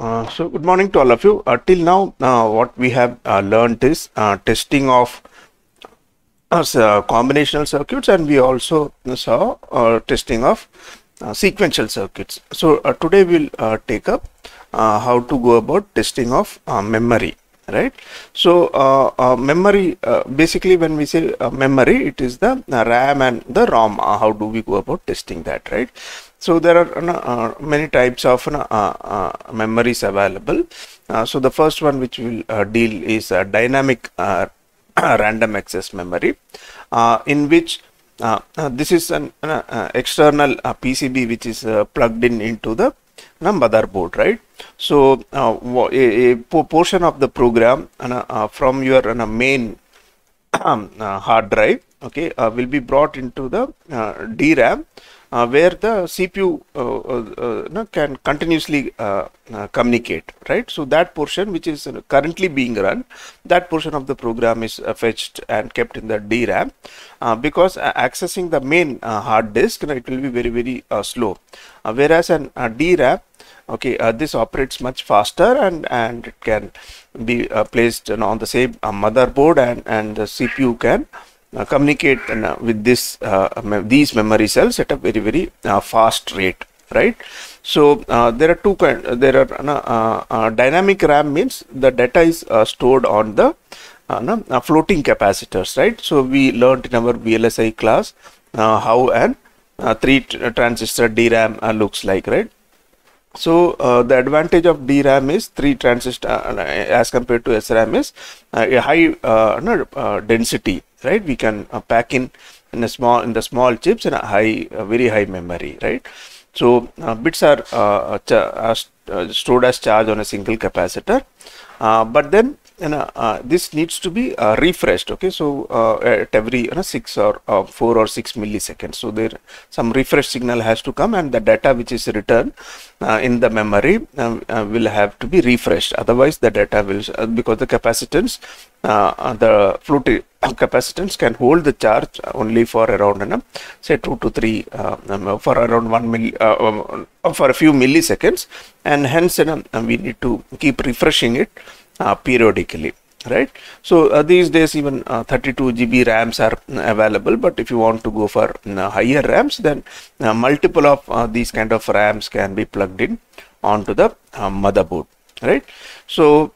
Uh, so good morning to all of you. Uh, till now, uh, what we have uh, learned is uh, testing of uh, combinational circuits, and we also saw testing of sequential circuits. So today we'll take up how to go about testing of memory. Right. So uh, uh, memory uh, basically when we say memory, it is the RAM and the ROM. How do we go about testing that? Right. So there are uh, many types of uh, uh, memories available. So the first one which we'll deal is dynamic random access memory, in which uh, uh, this is an uh, external PCB which is plugged in into the motherboard, right? So a, a po- portion of the program from your main hard drive okay will be brought into the DRAM uh, where the CPU uh, uh, uh, can continuously uh, communicate right? So that portion which is currently being run that portion of the program is fetched and kept in the DRAM because accessing the main hard disk it will be very very slow. Whereas an DRAM okay uh, this operates much faster and and it can be uh, placed you know, on the same uh, motherboard and and the cpu can communicate you with this uh, these memory cells at a very very uh, fast rate right? So uh, there are two kind there are uh, uh, uh, dynamic ram means the data is uh, stored on the uh, uh, floating capacitors right? So we learned in our vlsi class uh, how an uh, three transistor dram uh, looks like right? So uh, the advantage of DRAM is three transistor uh, as compared to SRAM is uh, a high uh, uh, density, right? We can uh, pack in in a small in the small chips and a high, uh, very high memory, right? So uh, bits are, uh, are uh, stored as charge on a single capacitor, uh, but then you know, uh, this needs to be uh, refreshed. Okay, so uh, at every you know, six or uh, four or six milliseconds. So there some refresh signal has to come, and the data which is returned uh, in the memory uh, uh, will have to be refreshed. Otherwise, the data will uh, because the capacitance, uh, uh, the floating capacitance can hold the charge only for around say two to three uh, um, for around one mill uh, um, uh, for a few milliseconds, and hence you we need to keep refreshing it uh, periodically right? So uh, these days even uh, 32 gb rams are available. But if you want to go for uh, higher rams then uh, multiple of uh, these kind of rams can be plugged in onto the uh, motherboard right? So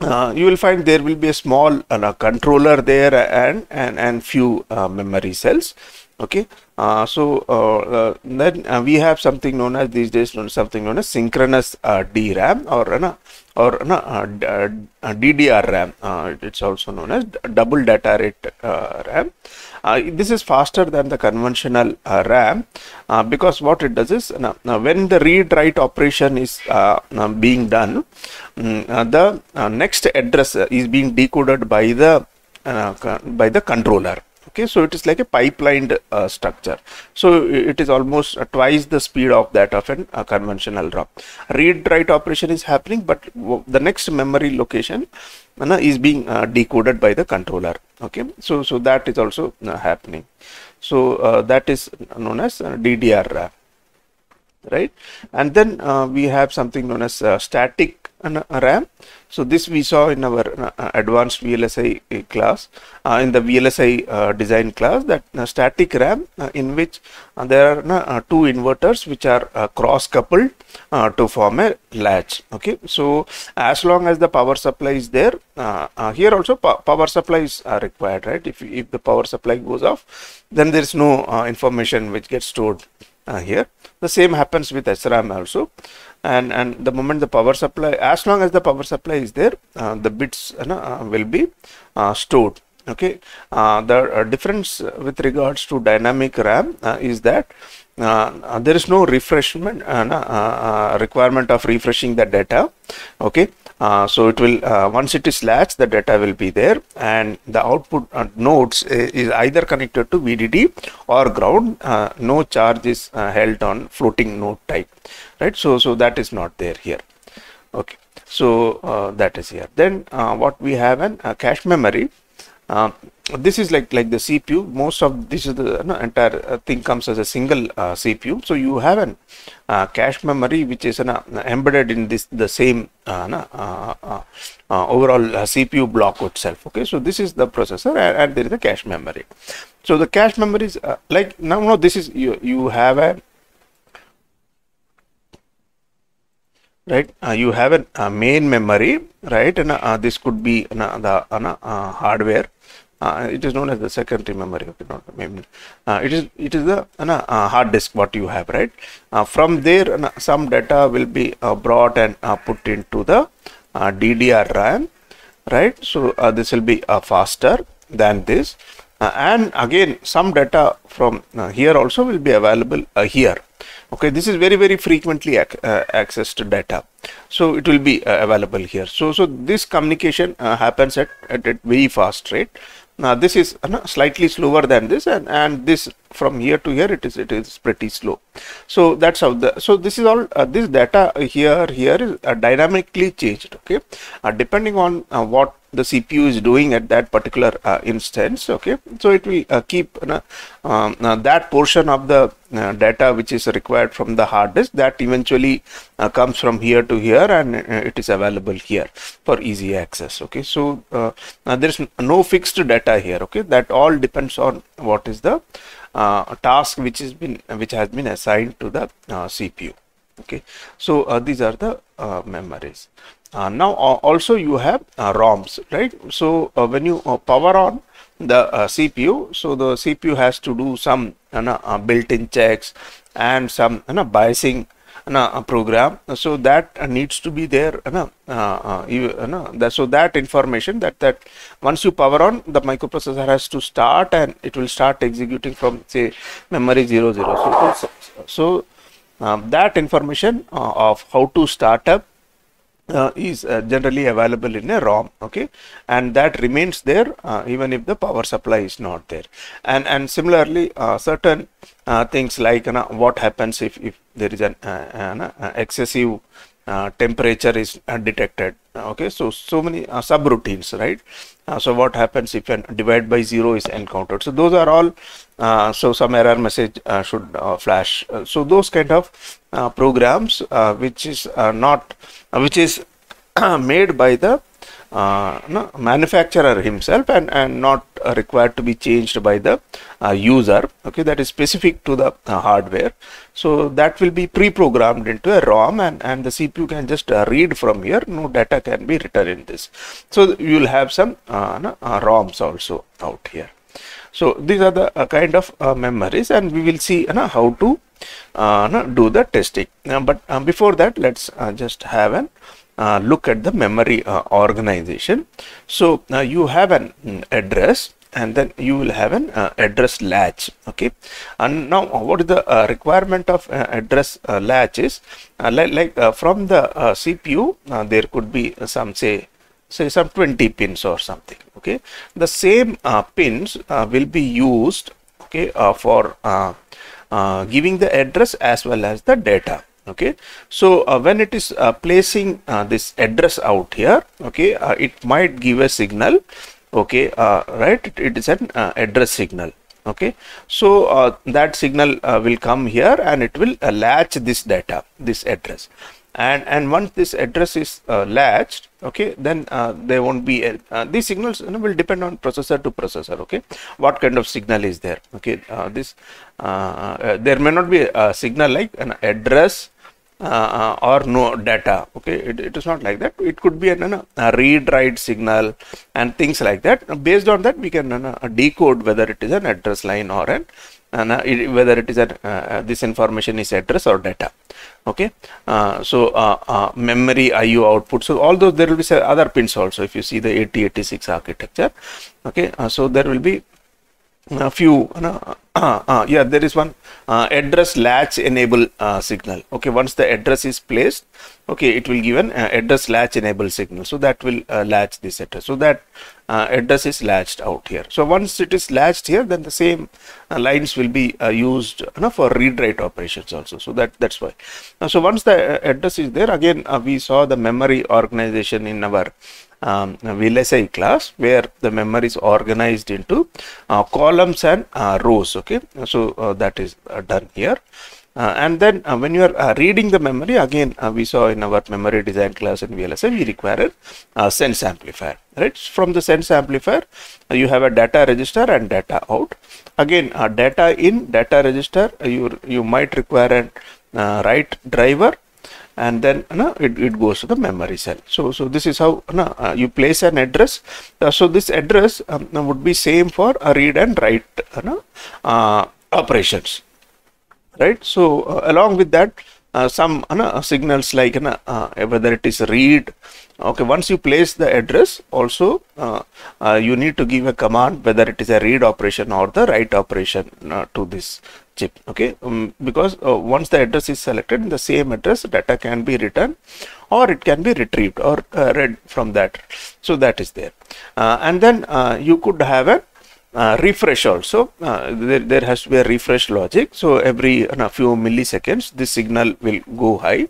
uh, you will find there will be a small uh, controller there and and and few uh, memory cells. Okay? Uh, so uh, then we have something known as these days known something known as synchronous DRAM or uh, or DDR RAM. It's also known as double data rate RAM uh, this is faster than the conventional uh, RAM uh, because what it does is uh, now when the read write operation is uh, being done uh, the next address is being decoded by the by the controller so it is like a pipelined uh, structure. So it is almost uh, twice the speed of that of an uh, conventional ROM read write operation is happening but the next memory location uh, is being uh, decoded by the controller. Okay so so that is also uh, happening. So that is known as ddr right? And then uh, we have something known as uh, static uh, ram. So this we saw in our uh, advanced vlsi class uh, in the vlsi uh, design class that uh, static ram uh, in which uh, there are uh, two inverters which are uh, cross coupled uh, to form a latch okay? So as long as the power supply is there uh, uh, here also po- power supplies uh, required right? If if the power supply goes off then there is no uh, information which gets stored uh, here. The same happens with SRAM also. And and the moment the power supply as long as the power supply is there uh, the bits uh, no, uh, will be uh, stored. Okay? Uh, the difference with regards to dynamic ram is that there is no refreshment requirement of refreshing the data. Okay uh, so it will uh, once it is latched the data will be there and the output uh, nodes is either connected to vdd or ground. Uh, no charge is uh, held on floating node type right? So so that is not there here. Okay. So uh, that is here. Then uh, what we have an uh, cache memory. Uh, this is like like the CPU. Most of this is the no, entire uh, thing comes as a single uh, CPU. So you have an uh, cache memory which is uh, embedded in this the same uh, overall CPU block itself. Okay, so this is the processor and, and, there is a cache memory. So the cache memory is like now no this is you you have a right uh, you have a, main memory right and uh, this could be uh, the uh, hardware uh, it is known as the secondary memory. Okay not memory. Uh, it is it is the uh, hard disk what you have right? Uh, from there some data will be uh, brought and uh, put into the DDR RAM right? So this will be faster than this. And again some data from here also will be available here. Okay this is very very frequently ac accessed data. So it will be available here. So so this communication happens at, at, at very fast rate now this is uh, slightly slower than this and, and this from here to here it is it is pretty slow. So that's how the so this is all uh, this data here here is uh, dynamically changed okay uh, depending on uh, what the CPU is doing at that particular uh, instance okay? So it will uh, keep um, uh, that portion of the uh, data which is required from the hard disk that eventually uh, comes from here to here and uh, it is available here for easy access okay? So there is no fixed data here okay? That all depends on what is the task which been which has been assigned to the CPU okay? So these are the memories uh, now uh, also you have uh, ROMs, right? So uh, when you uh, power on the uh, CPU, so the CPU has to do some built-in checks and some biasing program. So that needs to be there. You, so that information that that once you power on, the microprocessor has to start and it will start executing from say memory 00. So, so um, that information of how to start up uh, is uh, generally available in a ROM okay? And that remains there uh, even if the power supply is not there. And and similarly uh, certain uh, things like what happens if, if there is an, an excessive temperature is detected okay? So so many subroutines right? So what happens if a divide by zero is encountered? So those are all so some error message should flash. So those kind of programs which is not uh, which is made by the uh, no, manufacturer himself and, and not uh, required to be changed by the uh, user. Okay that is specific to the uh, hardware. So that will be pre-programmed into a ROM and, and the CPU can just uh, read from here. No data can be written in this. So you will have some no, ROMs also out here. So these are the kind of memories and we will see how to uh, Uh, do the testing. Uh, but uh, before that, let's uh, just have an uh, look at the memory uh, organization. So uh, you have an mm, address and then you will have an uh, address latch okay and now what is the requirement of address latch is like, like from the CPU there could be some say say some 20 pins or something okay the same pins will be used okay for uh, giving the address as well as the data okay? So uh, when it is uh, placing uh, this address out here okay uh, it might give a signal okay right? It, it is an address signal okay? So that signal will come here and it will latch this data this address and and once this address is uh, latched okay then uh, there won't be a, uh, these signals you know, will depend on processor to processor okay? What kind of signal is there okay? Uh, this uh, uh, there may not be a signal like an address or no data okay? It, it is not like that. It could be an, a read write signal and things like that. Based on that we can decode whether it is an address line or an and whether it is a uh, this information is address or data okay? Uh, so uh, uh, memory IO output. So all those there will be other pins also if you see the 8086 architecture. Okay? Uh, so there will be a few yeah there is one address latch enable signal. Okay? Once the address is placed okay it will give an address latch enable signal. So that will latch this address. So that uh, address is latched out here. So once it is latched here, then the same uh, lines will be uh, used you know, for read-write operations also. So that that's why. so once the address is there, again we saw the memory organization in our um, VLSI class where the memory is organized into uh, columns and uh, rows okay so uh, that is uh, done here uh, and then uh, when you are uh, reading the memory again uh, we saw in our memory design class in VLSI we require a uh, sense amplifier right? From the sense amplifier uh, you have a data register and data out. Again data in data register you you might require uh, write driver and then uh, it, it goes to the memory cell. So so this is how uh, you place an address. So this address um, would be same for a read and write uh, operations right? So uh, along with that uh, some uh, signals like uh, whether it is read okay once you place the address also uh, you need to give a command whether it is a read operation or the write operation to this chip okay? Um, because once the address is selected in the same address data can be written or it can be retrieved or read from that. So that is there. And then you could have a refresh also. Uh, there, there has to be a refresh logic. So every uh, few milliseconds this signal will go high.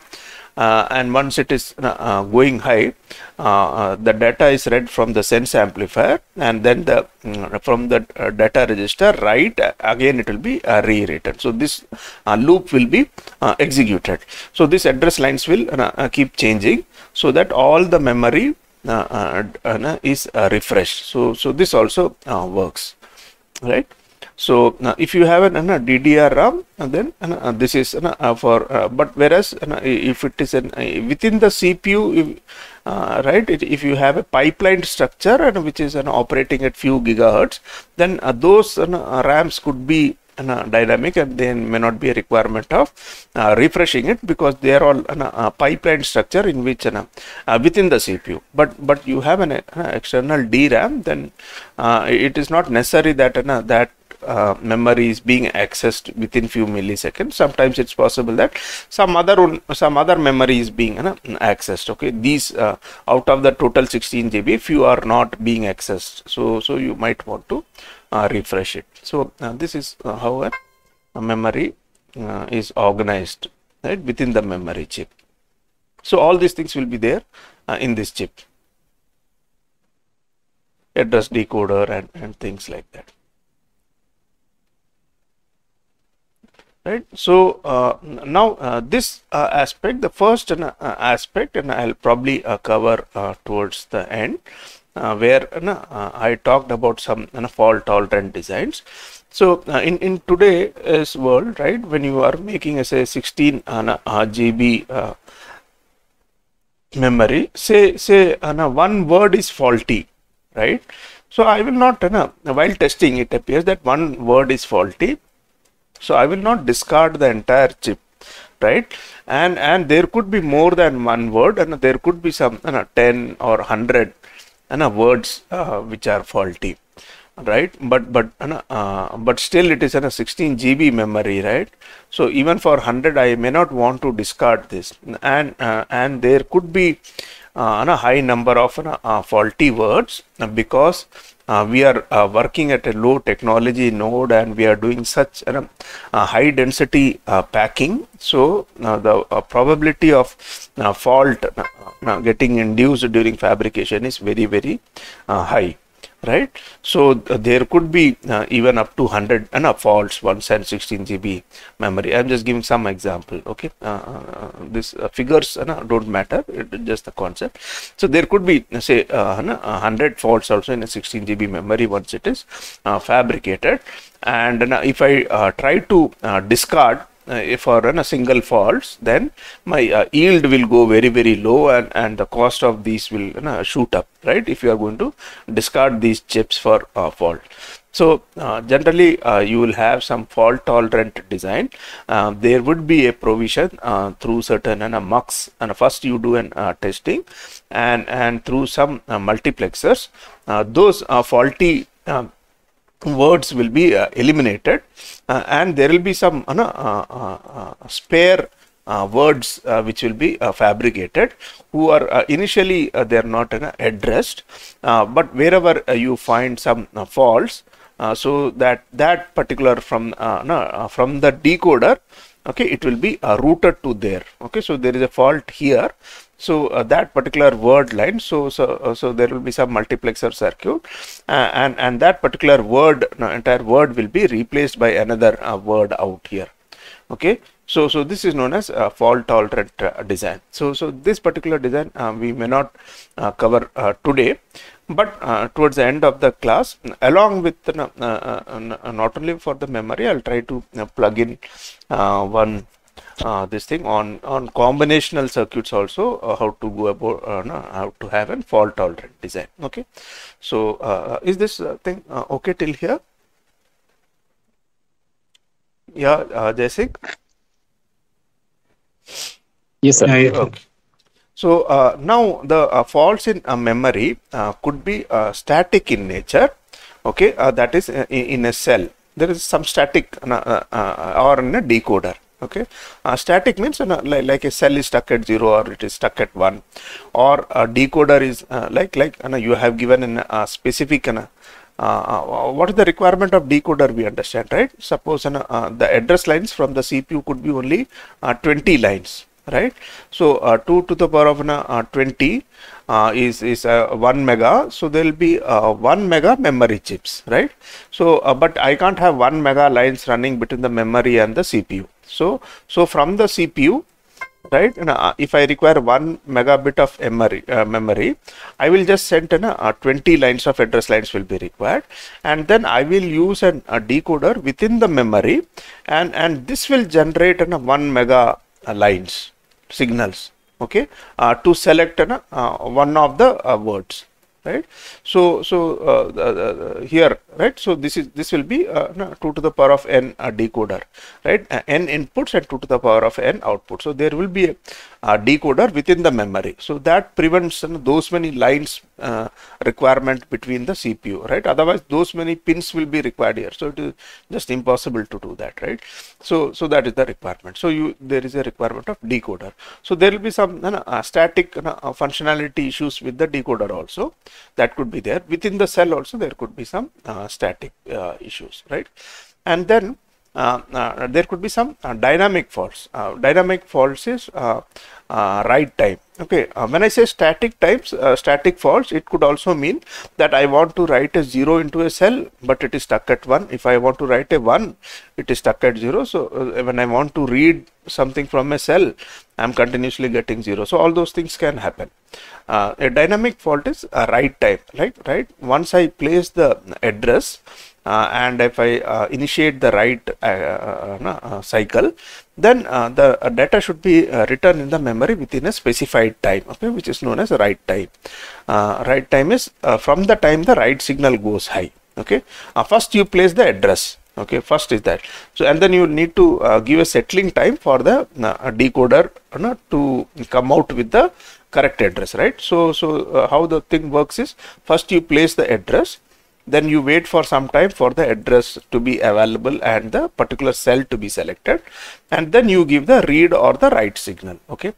Uh, and once it is uh, going high uh, the data is read from the sense amplifier. And then the mm, from the data register write again it will be rewritten. So this loop will be executed. So this address lines will keep changing so that all the memory uh, uh, is uh, refreshed. So so this also works right? So uh, if you have an uh, DDR RAM then uh, this is for but whereas if it is an, within the CPU right it, if you have a pipeline structure and which is operating at few gigahertz then those RAMs could be uh, dynamic and then may not be a requirement of uh, refreshing it because they are all a pipeline structure in which uh, within the CPU but but you have an external DRAM then it is not necessary that that uh, memory is being accessed within few milliseconds. Sometimes it's possible that some other some other memory is being uh, accessed okay? These uh, out of the total 16 GB few are not being accessed. So so you might want to uh, refresh it. So uh, this is uh, how a, a memory is organized right within the memory chip. So all these things will be there in this chip. Address decoder and, and things like that. Right? So uh, now uh, this uh, aspect the first aspect and i'll probably cover towards the end uh, where uh, I talked about some fault tolerant designs. So uh, in in today's world, right, when you are making a say 16 GB memory, say say one word is faulty, right? So I will not, while testing, it appears that one word is faulty. So I will not discard the entire chip right and and there could be more than one word and there could be some you know, 10 or 100 uh, words uh, which are faulty right? But but uh, but still it is in a 16 GB memory right? So even for 100 I may not want to discard this. And uh, and there could be uh, a high number of uh, faulty words because uh, we are uh, working at a low technology node and we are doing such uh, high density uh, packing. So uh, the uh, probability of fault getting induced during fabrication is very very high right? So uh, there could be uh, even up to 100 and uh, faults once and 16 gb memory. I'm just giving some example okay? Uh, uh, uh, this figures don't matter. It, just the concept. So there could be say 100 faults also in a 16 gb memory once it is fabricated. And if i try to discard uh, run a single faults then my uh, yield will go very very low and and the cost of these will uh, shoot up right? If you are going to discard these chips for uh, fault. So uh, generally uh, you will have some fault tolerant design. There would be a provision through certain uh, mux and first you do an testing and and through some multiplexers. Those faulty words will be uh, eliminated uh, and there will be some uh, uh, uh, spare uh, words which will be fabricated who are initially they are not addressed but wherever you find some faults so that that particular from from the decoder okay it will be uh, routed to there okay. So there is a fault here so uh, that particular word line so so uh, so there will be some multiplexer circuit uh, and and that particular word entire word will be replaced by another uh, word out here. Okay? So so this is known as uh, fault tolerant uh, design. So so this particular design we may not cover today but uh, towards the end of the class along with uh, uh, not only for the memory i'll try to plug in one uh, this thing on on combinational circuits also uh, how to go about uh, no, how to have a fault tolerant design okay? So uh, is this uh, thing uh, okay till here? Yeah uh, Jaisik? yes sir. Okay. So now the faults in a memory could be static in nature okay? That is in, in, a cell. There is some static or in a decoder okay? Uh, static means uh, like, like, a cell is stuck at 0 or it is stuck at 1 or a decoder is uh, like like uh, you have given a uh, specific uh, uh, what is the requirement of decoder we understand right? Suppose the address lines from the cpu could be only 20 lines right? So 2 to the power of 20 uh, is is uh, 1 mega. So there will be uh, 1 mega memory chips right? So but i can't have 1 mega lines running between the memory and the cpu so, so from the CPU, right, uh, if I require one megabit of memory, uh, memory, I will just send in uh, 20 lines of address lines will be required, and then I will use an, a decoder within the memory, and and this will generate an, one mega uh, lines signals, okay, uh, to select an, uh, one of the words right? So so uh, uh, here right? So this is this will be uh, 2 to the power of n decoder right? N inputs and 2 to the power of n output so there will be a, a decoder within the memory. So that prevents you know, those many lines uh, requirement between the cpu right? Otherwise those many pins will be required here. So it is just impossible to do that right? So so that is the requirement. So you there is a requirement of decoder. So there will be some you know, static you know, functionality issues with the decoder also that could be there. Within the cell also there could be some uh, static uh, issues right? And then Uh, uh, there could be some uh, dynamic faults. Uh, dynamic faults is uh, write time. Okay, when I say static times, static faults, it could also mean that I want to write a 0 into a cell, but it is stuck at 1. If I want to write a 1, it is stuck at 0. So, when I want to read something from a cell, I am continuously getting 0. So, all those things can happen. Uh, a dynamic fault is a write time, right? Right. Once I place the address, uh, and if I uh, initiate the write uh, cycle, then the data should be written in the memory within a specified time, okay, which is known as write time. write time is from the time the write signal goes high. Okay, first you place the address okay first is that so and then you need to uh, give a settling time for the uh, decoder uh, to come out with the correct address right so so how the thing works is first you place the address then you wait for some time for the address to be available and the particular cell to be selected. And then you give the read or the write signal okay?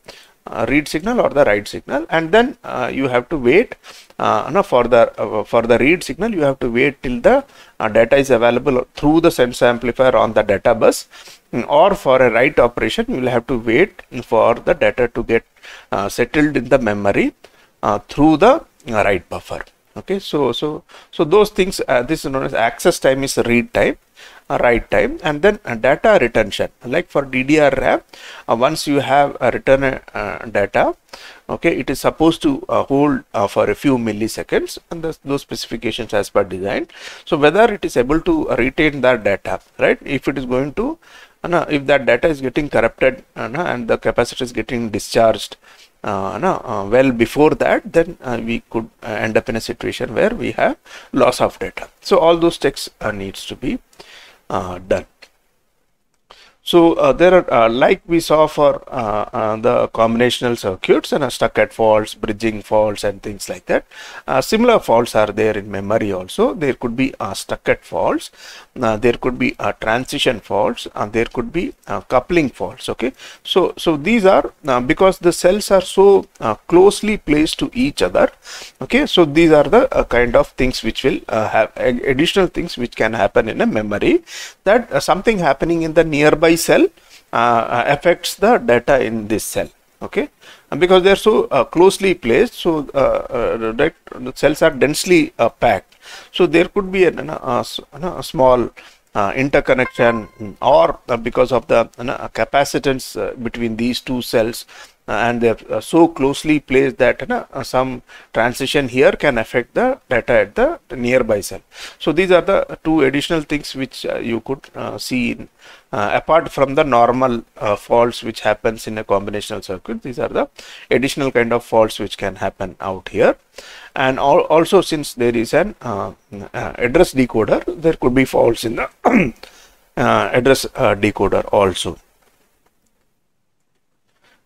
Uh, read signal or the write signal. And then uh, you have to wait uh, no, for the uh, for the read signal you have to wait till the uh, data is available through the sense amplifier on the data bus. Mm, or for a write operation you will have to wait for the data to get uh, settled in the memory through the write buffer okay so so so those things uh, this is known as access time is read time uh, write time and then uh, data retention. Like for ddr ram uh, once you have a return uh, data okay it is supposed to uh, hold for a few milliseconds and those specifications as per design. So whether it is able to retain that data right? If it is going to if that data is getting corrupted and the capacitor is getting discharged uh, no, uh, well before that then uh, we could uh, end up in a situation where we have loss of data. So all those checks uh, needs to be uh, done so uh, there are, uh, like we saw for uh, uh the combinational circuits and stuck at faults, bridging faults and things like that. Uh, similar faults are there in memory also. There could be uh, stuck at faults, there could be a transition faults, and there could be coupling faults. Okay, so so these are because the cells are so closely placed to each other. Okay, so these are the kind of things which will have additional things which can happen in a memory that something happening in the nearby cell uh, affects the data in this cell okay? And because they are so uh, closely placed so uh, uh, the cells are densely uh, packed. So there could be a, a, small uh, interconnection or uh, because of the capacitance between these two cells and they're uh, so closely placed that uh, some transition here can affect the data at the nearby cell. So these are the two additional things which uh, you could see in, apart from the normal faults which happens in a combinational circuit. These are the additional kind of faults which can happen out here and al also since there is an uh, uh, address decoder there could be faults in the uh, address decoder also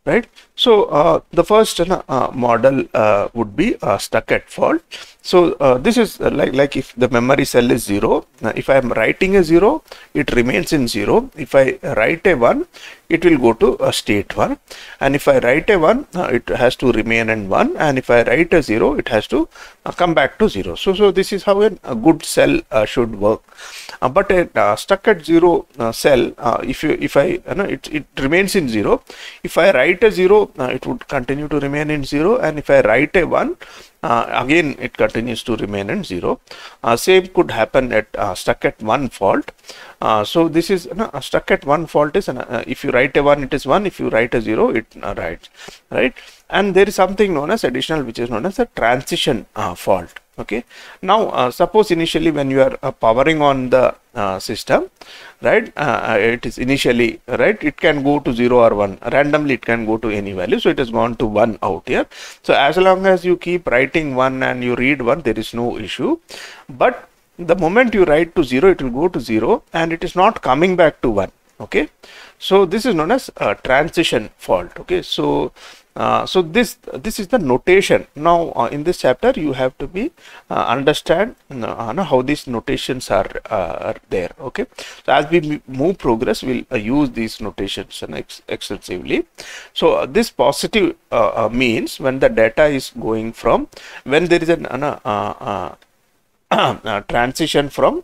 right so uh, the first uh, model uh, would be stuck at fault. So uh, this is uh, like like if the memory cell is zero uh, if i am writing a zero it remains in zero. If i write a one it will go to a state one. And if i write a one it has to remain in one. And if i write a zero it has to come back to zero. So so this is how a, a good cell should work. But a stuck at zero cell if you if i you know it, it remains in zero. If i write a zero uh, it would continue to remain in 0 and if I write a 1 uh, again it continues to remain in 0 uh, same could happen at uh, stuck at 1 fault. Uh, so this is uh, stuck at 1 fault is if you write a 1 it is 1 if you write a 0 it writes right? And there is something known as additional which is known as a transition fault okay? Now uh, suppose initially when you are uh, powering on the uh, system right uh, uh, it is initially right it can go to 0 or 1 randomly it can go to any value. So it has gone to 1 out here. So as long as you keep writing 1 and you read 1 there is no issue. But the moment you write to 0 it will go to 0 and it is not coming back to 1 okay? So this is known as a transition fault. Okay? So uh, so this this is the notation. Now uh, in this chapter you have to be uh, understand uh, how these notations are, uh, are there okay? So as we move progress we'll use these notations ex extensively. So this positive means when the data is going from when there is an transition from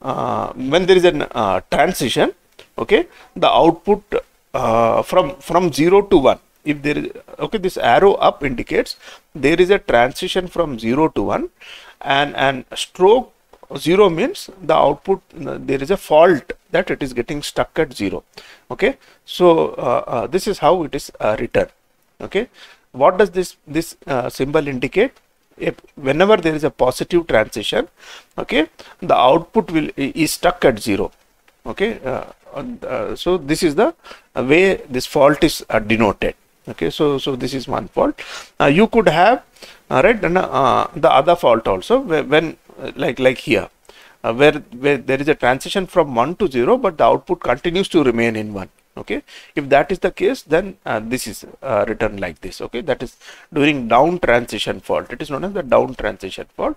when there is a transition okay the output from from 0 to 1 if there is okay this arrow up indicates there is a transition from 0 to 1 and and stroke 0 means the output there is a fault that it is getting stuck at 0 okay? So uh, uh, this is how it is uh, written. Okay? What does this this uh, symbol indicate? If whenever there is a positive transition okay the output will is stuck at 0 okay? Uh, uh, so this is the way this fault is denoted okay so so this is one fault. Uh, you could have uh, right uh, the other fault also when uh, like like here uh, where where there is a transition from 1 to 0 but the output continues to remain in 1 okay if that is the case then uh, this is written like this. Okay that is during down transition fault. It is known as the down transition fault.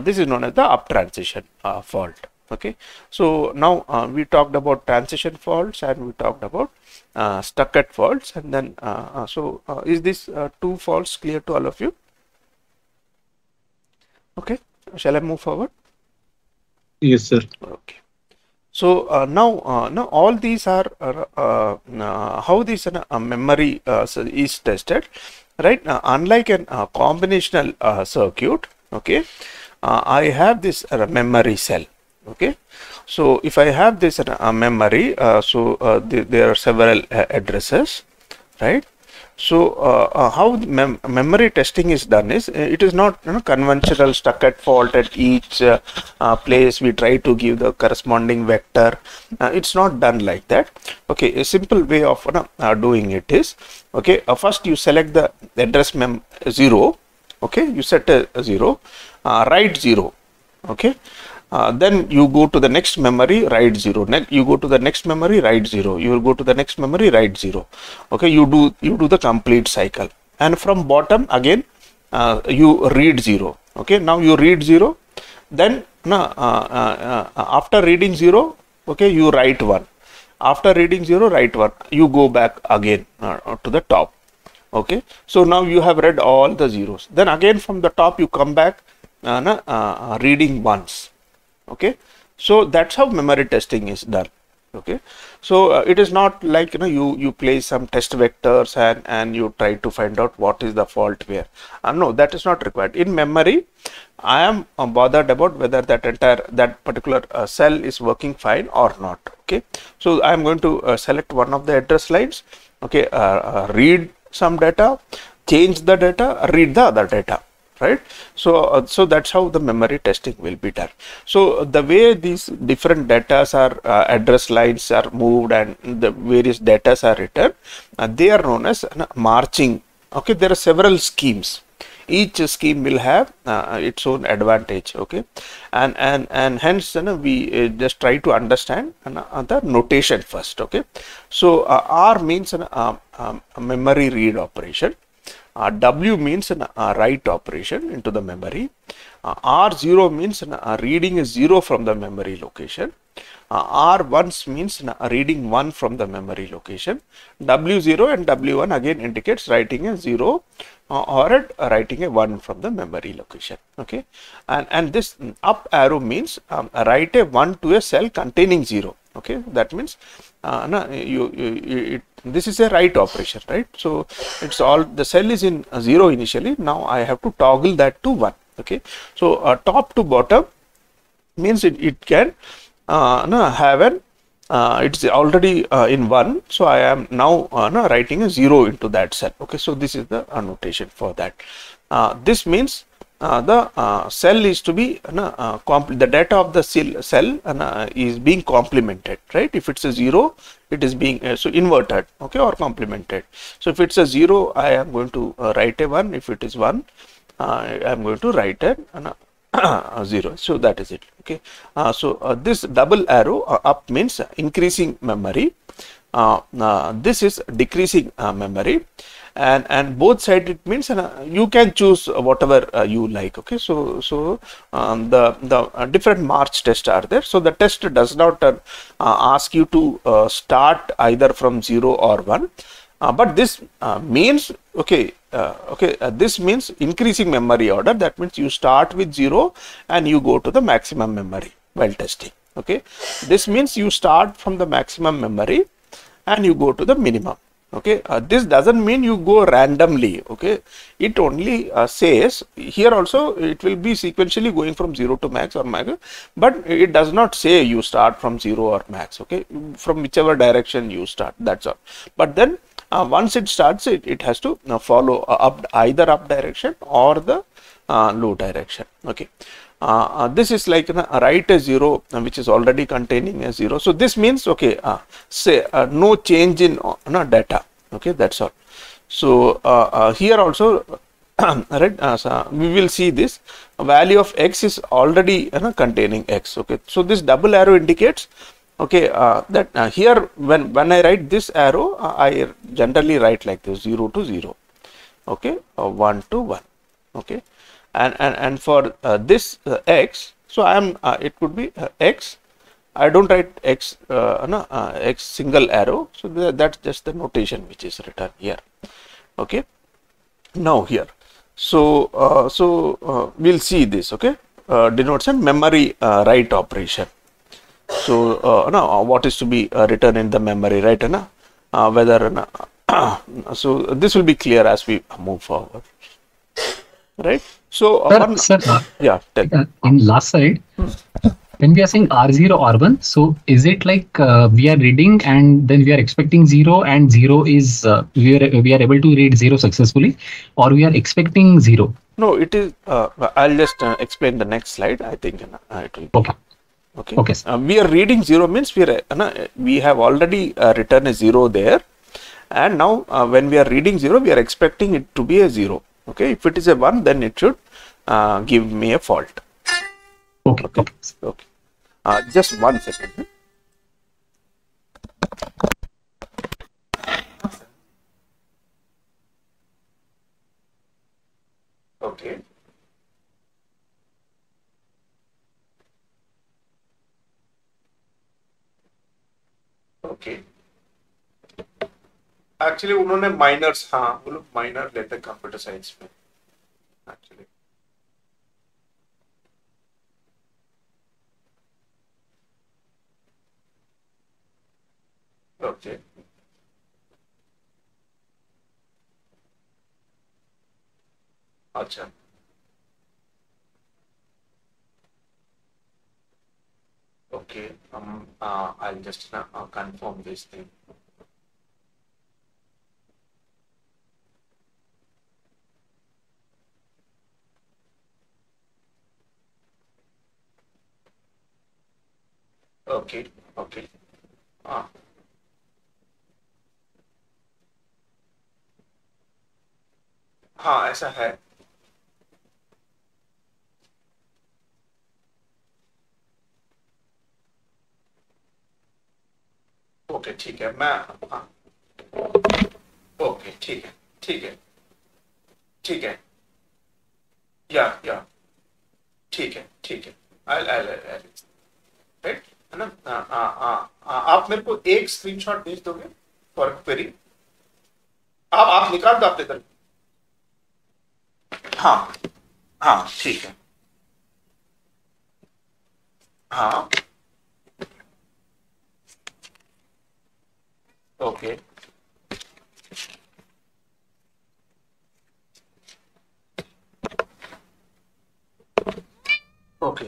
This is known as the up transition fault. Okay so now we talked about transition faults and we talked about uh, stuck at faults and then uh, uh so uh, is this uh, two faults clear to all of you? Okay shall i move forward? Yes sir. Okay. So uh, now uh, now all these are uh, how this memory is tested right? Unlike a combinational circuit okay i have this memory cell okay? So if i have this uh, memory uh, so uh, th there are several uh, addresses right? So uh, uh, how mem memory testing is done is it is not you know, conventional stuck at fault at each place. We try to give the corresponding vector. It's not done like that. Okay a simple way of doing it is okay first you select the address mem 0 okay you set a, a 0 write 0 okay uh, then you go to the next memory write 0 ne you go to the next memory write 0 you go to the next memory write 0 okay you do you do the complete cycle. And from bottom again uh, you read 0 okay now you read 0 then uh, uh, uh, after reading 0 okay you write 1 after reading 0 write 1 you go back again to the top. Okay so now you have read all the zeros. Then again from the top you come back reading once okay? So that's how memory testing is done. Okay? So uh, it is not like you know you you place some test vectors and and you try to find out what is the fault where. Uh, no that is not required. In memory i am uh, bothered about whether that entire that particular uh, cell is working fine or not. Okay? So i am going to uh, select one of the address lines. Okay? Uh, uh, read some data change the data read the other data right? So uh, so that's how the memory testing will be done. So the way these different datas are uh, address lines are moved and the various datas are written uh, they are known as uh, marching. Okay there are several schemes. Each scheme will have uh, its own advantage okay? And and and hence you know, we uh, just try to understand uh, the notation first okay? So uh, r means an um, um, a memory read operation. uh, W means an uh, write operation into the memory. Uh, R0 means an, uh, reading a 0 from the memory location. Uh, R1 means an, uh, reading 1 from the memory location. W0 and W1 again indicates writing a 0 uh, or uh, writing a 1 from the memory location. Okay, and, and this mm, up arrow means um, write a 1 to a cell containing 0 okay that means uh, no, you, you it, this is a write operation right? So it's all the cell is in 0 initially. Now i have to toggle that to 1 okay? So uh, top to bottom means it, it can uh, no, have an uh, it's already uh, in 1 so i am now uh, no, writing a 0 into that cell okay? So this is the annotation for that. Uh, this means the uh, cell is to be uh, uh, the data of the cell, cell uh, is being complemented right? If it's a 0 it is being uh, so inverted okay or complemented. So if it's a 0 i am going to uh, write a 1 if it is 1 uh, i am going to write a, an, uh, 0 so that is it okay? Uh, so uh, this double arrow uh, up means increasing memory. Uh, uh, this is decreasing uh, memory and and both side it means uh, you can choose whatever uh, you like okay? So so um, the the uh, different march tests are there. So the test does not ask you to start either from 0 or 1 uh, but this means okay uh, okay uh, this means increasing memory order. That means you start with 0 and you go to the maximum memory while testing okay? This means you start from the maximum memory and you go to the minimum okay uh, this doesn't mean you go randomly okay? It only uh, says here also it will be sequentially going from 0 to max or max but it does not say you start from 0 or max okay? From whichever direction you start that's all. But then uh, once it starts it, it has to uh, follow uh, up either up direction or the uh, low direction okay uh, uh, this is like write a zero uh, which is already containing a zero. So this means okay uh, say uh, no change in uh, no, data. Okay that's all. So uh, uh, here also right uh, so we will see this. Value of x is already containing x. Okay so this double arrow indicates okay uh, that uh, here when when i write this arrow uh, i generally write like this 0 to 0 okay uh, 1 to 1 okay and and and for uh, this uh, x so i am uh, it could be uh, x. I don't write x uh, no, x single arrow. So tha- that's just the notation which is written here. Okay? Now here. So so we'll see this okay? Denotes a memory write operation. So uh, what is to be uh, written in the memory right uh, whether so this will be clear as we move forward. Right so Sir, one, sir, uh, yeah tell me. uh, in last side, when we are saying R0, R1, so is it like uh, we are reading and then we are expecting zero and zero is uh, we are we are able to read zero successfully, or we are expecting zero? no it is uh, i'll just uh, explain the next slide i think uh, it will be Okay. okay Okay, sir. we are reading zero means we are we have already uh, written a zero there and now uh, when we are reading zero we are expecting it to be a zero okay if it is a one then it should uh, give me a fault Okay. Okay. Okay. okay uh, just one second huh? okay okay actually उन्होंने minors हाँ वो लोग minor लेते हैं computer science में actually Okay. Acha. Okay. Um. Uh, I'll just uh, uh, confirm this thing. Okay. Okay. हाँ हाँ ऐसा है। ओके ठीक है मैं हाँ। ओके ठीक है ठीक है। ठीक है। या या ठीक है ठीक है। I'll, I'll, राइट है ना? आ, आ, आ, आ, आप मेरे को एक स्क्रीनशॉट भेज दोगे? फॉर क्वेरी आप आप निकाल दो अपने तरफ़। हाँ हाँ ठीक है। हाँ। ओके। ओके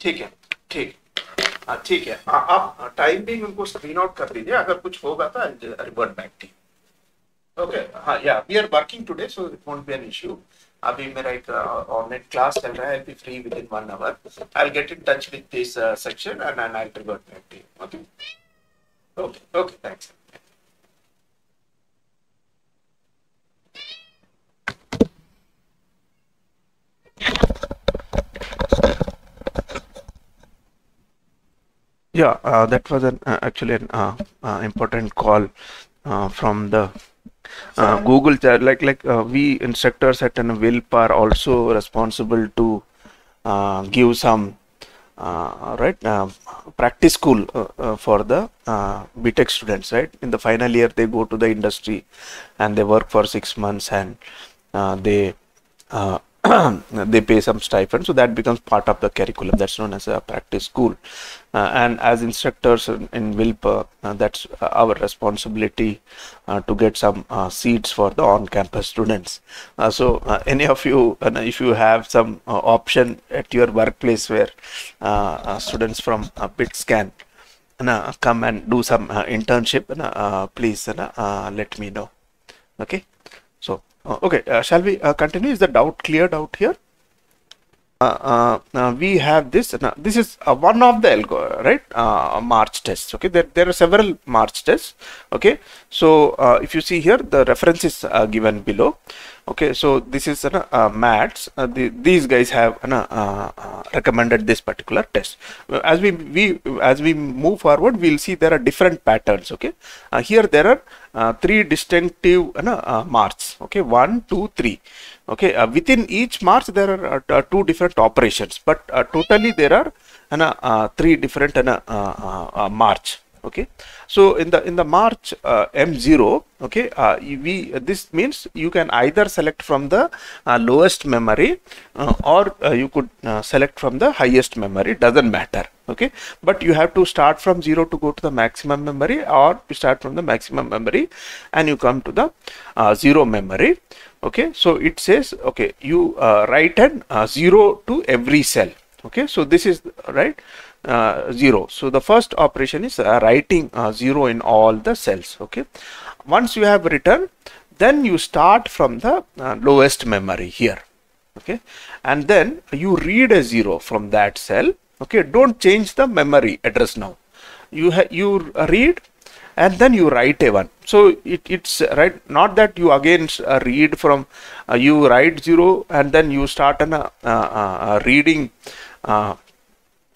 ठीक है ठीक। हाँ ठीक है। आ, आप टाइम भी उनको स्क्रीन आउट कर दीजिए अगर कुछ होगा तो रिवर्ट बैक टीम ओके हाँ yeah we are working today so it won't be an issue अभी मेरा एक ऑनलाइन क्लास चल रहा है be free within one hour I get in touch with this section and I revert back team okay okay okay thanks Yeah, uh, that was an uh, actually an uh, uh, important call uh, from the uh, Google chat. Like like uh, we instructors at an WILP are also responsible to uh, give some uh, right practice school for the uh, BTech students. Right in the final year, they go to the industry and they work for six months and uh, they uh, they pay some stipend so that becomes part of the curriculum that's known as a practice school. Uh, and as instructors in, in wilp uh, that's our responsibility uh, to get some uh, seats for the on-campus students. Uh, so uh, any of you if you have some option at your workplace where students from uh, bits can uh, come and do some internship please let me know. Okay uh, okay uh, shall we uh, continue? Is the doubt cleared out here? Uh, uh, uh, we have this uh, this is one of the algo right? March tests okay? There, there are several march tests okay? So if you see here the reference is given below okay? So this is uh, mats the, these guys have recommended this particular test. As we we as we move forward we'll see there are different patterns okay? Here there are uh, three distinctive uh, uh, marks. Okay one two three. Okay uh, within each march there are uh, two different operations. But totally there are three different uh, march okay? So in the in the march uh, m0 okay uh, we this means you can either select from the uh, lowest memory uh, or uh, you could uh, select from the highest memory. Doesn't matter. Okay? But you have to start from zero to go to the maximum memory or you start from the maximum memory and you come to the uh, zero memory. Okay? So it says okay you uh, write an uh, zero to every cell. Okay? So this is right uh, zero. So the first operation is uh, writing uh, zero in all the cells okay? Once you have written then you start from the lowest memory here okay? And then you read a zero from that cell okay? Don't change the memory address now. You you read and then you write a one. So it, it's right not that you again uh, read from uh, you write zero and then you start an uh, reading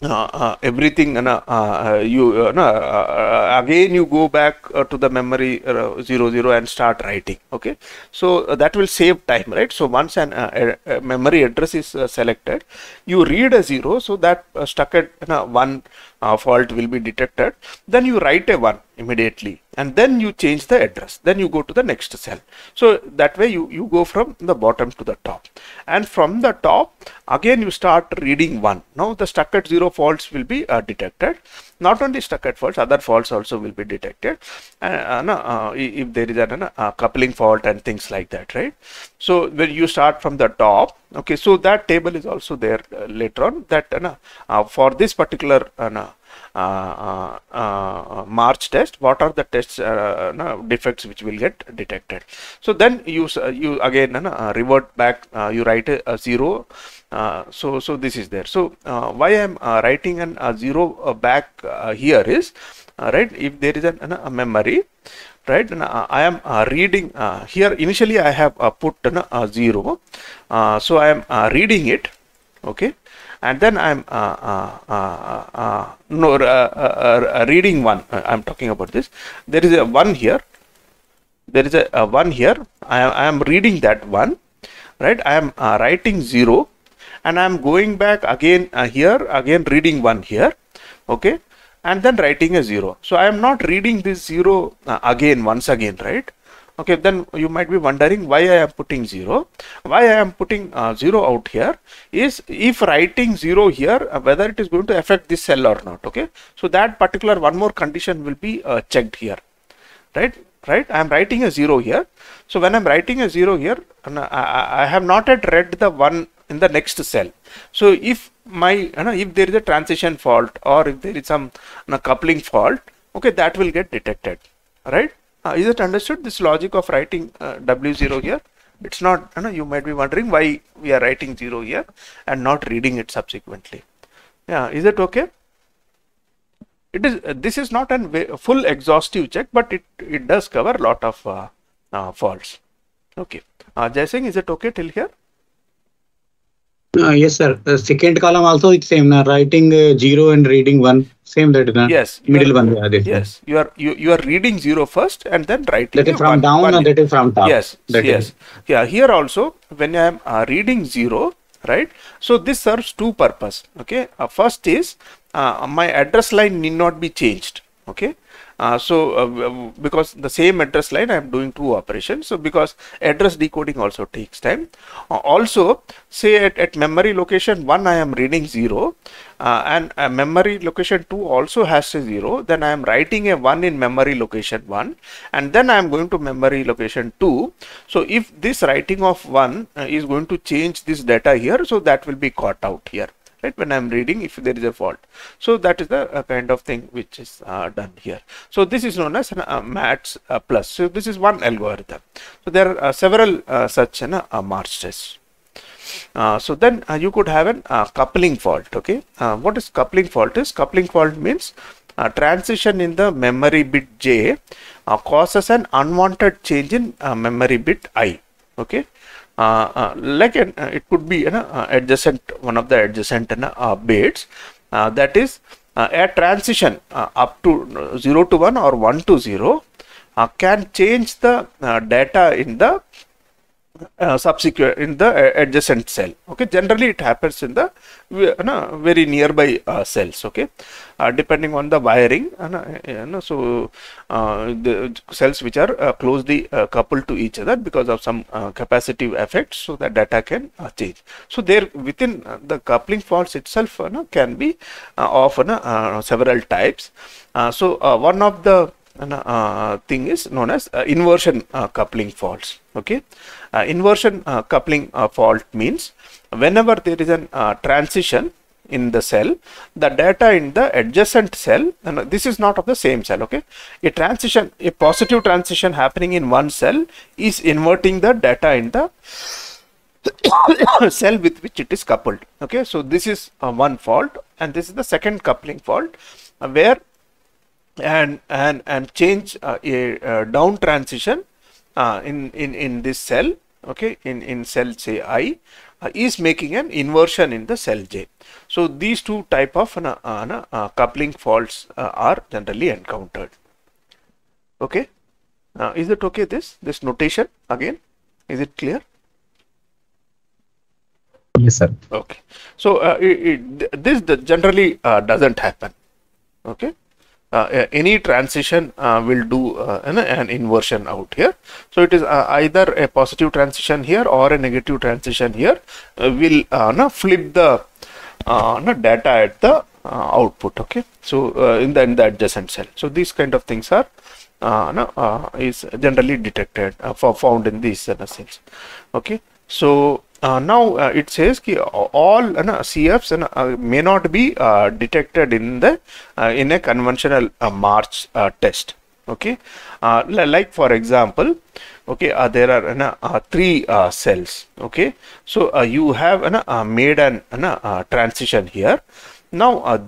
everything uh, uh, you uh, uh, uh, again you go back to the memory 0 0 and start writing okay? So that will save time right? So once an a, memory address is selected you read a 0 so that stuck at uh, one uh, fault will be detected. Then you write a 1 immediately. And then you change the address. Then you go to the next cell. So that way you you go from the bottom to the top. And from the top again you start reading one. Now the stuck at zero faults will be uh, detected. Not only stuck at faults other faults also will be detected. Uh, uh, uh if there is a uh, coupling fault and things like that right? So when you start from the top okay so that table is also there uh, later on that for this particular uh, uh, uh, Uh, uh, uh, March test, what are the tests no, defects which will get detected. So then you you again revert back. you write a, a zero. so so this is there. So why I am writing an, a zero back here is right if there is an, an, a memory right uh, i am uh, reading uh, here initially i have put a 0 so i am reading it okay and then I'm uh, uh, uh, uh, uh no uh, reading one. I'm talking about this. There is a one here. There is a, a one here. I, I, am reading that one, right? I am writing zero, and I am going back again here, again reading one here. Okay, and then writing a zero. So I am not reading this zero again once again, right? Okay then you might be wondering why I am putting 0 why I am putting uh, 0 out here is if writing 0 here uh, whether it is going to affect this cell or not okay? So that particular one more condition will be uh, checked here right? Right? I am writing a 0 here. So when I am writing a 0 here I, I have not yet read the one in the next cell. So if my you know, if there is a transition fault or if there is some you know, coupling fault okay that will get detected right uh, is it understood this logic of writing uh, W0 here? It's not, you know, you might be wondering why we are writing 0 here and not reading it subsequently. Yeah, is it okay? It is, uh, this is not a full exhaustive check, but it, it does cover a lot of uh, uh, faults. Okay. Uh, Jaising, is it okay till here? Uh, yes, sir. The second column also it's same. Now writing uh, zero and reading one, same that. Na? Yes. Middle one. Yeah, yes. You are you, you are reading zero first and then writing. That is from one, down one, or that is from top. Yes. yes. Is. Yeah. Here also, when I am uh, reading zero, right? So this serves two purpose. Okay. Uh, first is uh, my address line need not be changed. Okay uh, so uh, because the same address line I am doing two operations. So because address decoding also takes time. Uh, also say at, at memory location 1 I am reading 0 uh, and memory location 2 also has a 0 then I am writing a 1 in memory location 1 and then I am going to memory location 2. So if this writing of 1 uh, is going to change this data here so that will be caught out here right? When i'm reading if there is a fault. So that is the uh, kind of thing which is uh, done here. So this is known as an uh, mats uh, plus. So this is one algorithm. So there are uh, several uh, such uh, march tests. So then you could have a coupling fault okay? What is coupling fault is? Coupling fault means transition in the memory bit j causes an unwanted change in memory bit i okay Uh, uh, like an, uh, it could be you know, uh, adjacent one of the adjacent bits that is a transition up to 0 to 1 or 1 to 0 can change the data in the uh, subsequent in the adjacent cell. Okay generally it happens in the uh, very nearby uh, cells okay? Uh, depending on the wiring uh, so uh, the cells which are uh, closely coupled to each other because of some capacitive effects so that data can change. So there within the coupling faults itself can be of several types. So one of the uh, thing is known as uh, inversion uh, coupling faults okay? Uh, inversion uh, coupling uh, fault means whenever there is a transition in the cell the data in the adjacent cell and this is not of the same cell okay? A transition a positive transition happening in one cell is inverting the data in the cell with which it is coupled okay? So this is one fault and this is the second coupling fault where and and and change uh, a, a, down transition uh, in in in this cell okay in in cell say i uh, is making an inversion in the cell j. So these two type of uh, uh, coupling faults uh, are generally encountered. Okay? Is it okay this this notation again? Is it clear? Yes sir. Okay. So it, it, this generally doesn't happen. Okay uh, any transition uh, will do uh, an, an, inversion out here. So it is uh, either a positive transition here or a negative transition here uh, will uh, flip the uh, data at the output. Okay, so in the in the adjacent cell. So these kind of things are is generally detected for found in these cells. Okay, so uh, now uh, it says ki all uh, CFs uh, may not be uh, detected in the uh, in a conventional March test. Okay, like for example, okay, there are three cells. Okay, so you have made an transition here. Now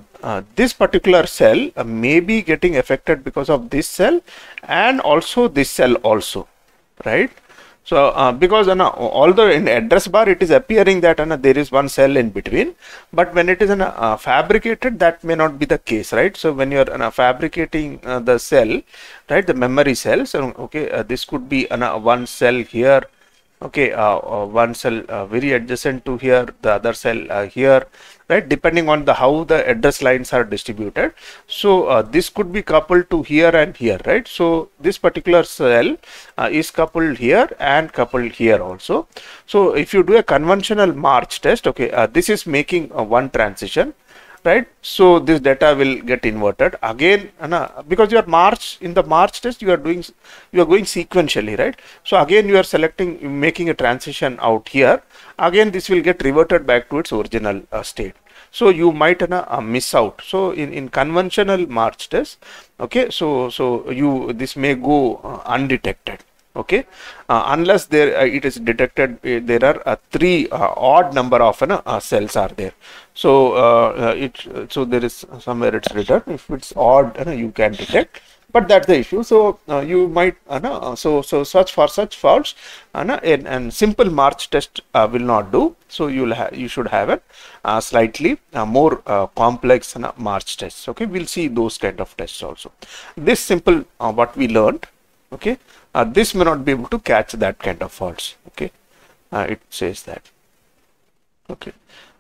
this particular cell may be getting affected because of this cell and also this cell also, right? So, uh, because uh, although in address bar it is appearing that uh, there is one cell in between, but when it is uh, fabricated, that may not be the case, right? So, when you are fabricating uh, the cell, right, the memory cells, okay, uh, this could be one cell here, okay, one cell very adjacent to here, the other cell here, right? Depending on the how the address lines are distributed. So uh, this could be coupled to here and here right? So this particular cell uh, is coupled here and coupled here also. So if you do a conventional march test okay uh, this is making one transition right? So this data will get inverted. Again because you are march in the march test you are doing you are going sequentially right? So again you are selecting making a transition out here. Again this will get reverted back to its original uh, state. So you might uh, miss out. So in in conventional march test okay so so you this may go uh, undetected okay? Uh, unless there uh, it is detected uh, there are uh, three uh, odd number of uh, cells are there. So it so there is somewhere it's written. If it's odd you can detect. But that's the issue. So you might so so such for such faults and, and simple march test will not do. So you'll have you should have a slightly more complex march test okay? We'll see those kind of tests also. This simple what we learned okay uh, this may not be able to catch that kind of faults okay? Uh, it says that okay?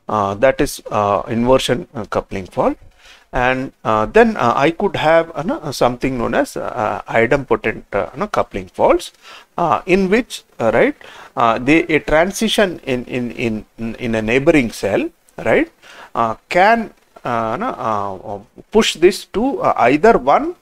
Uh, that is uh, inversion uh, coupling fault. And uh, then uh, I could have uh, uh, something known as idempotent coupling faults in which right they a transition in in in in a neighboring cell right can push this to either 1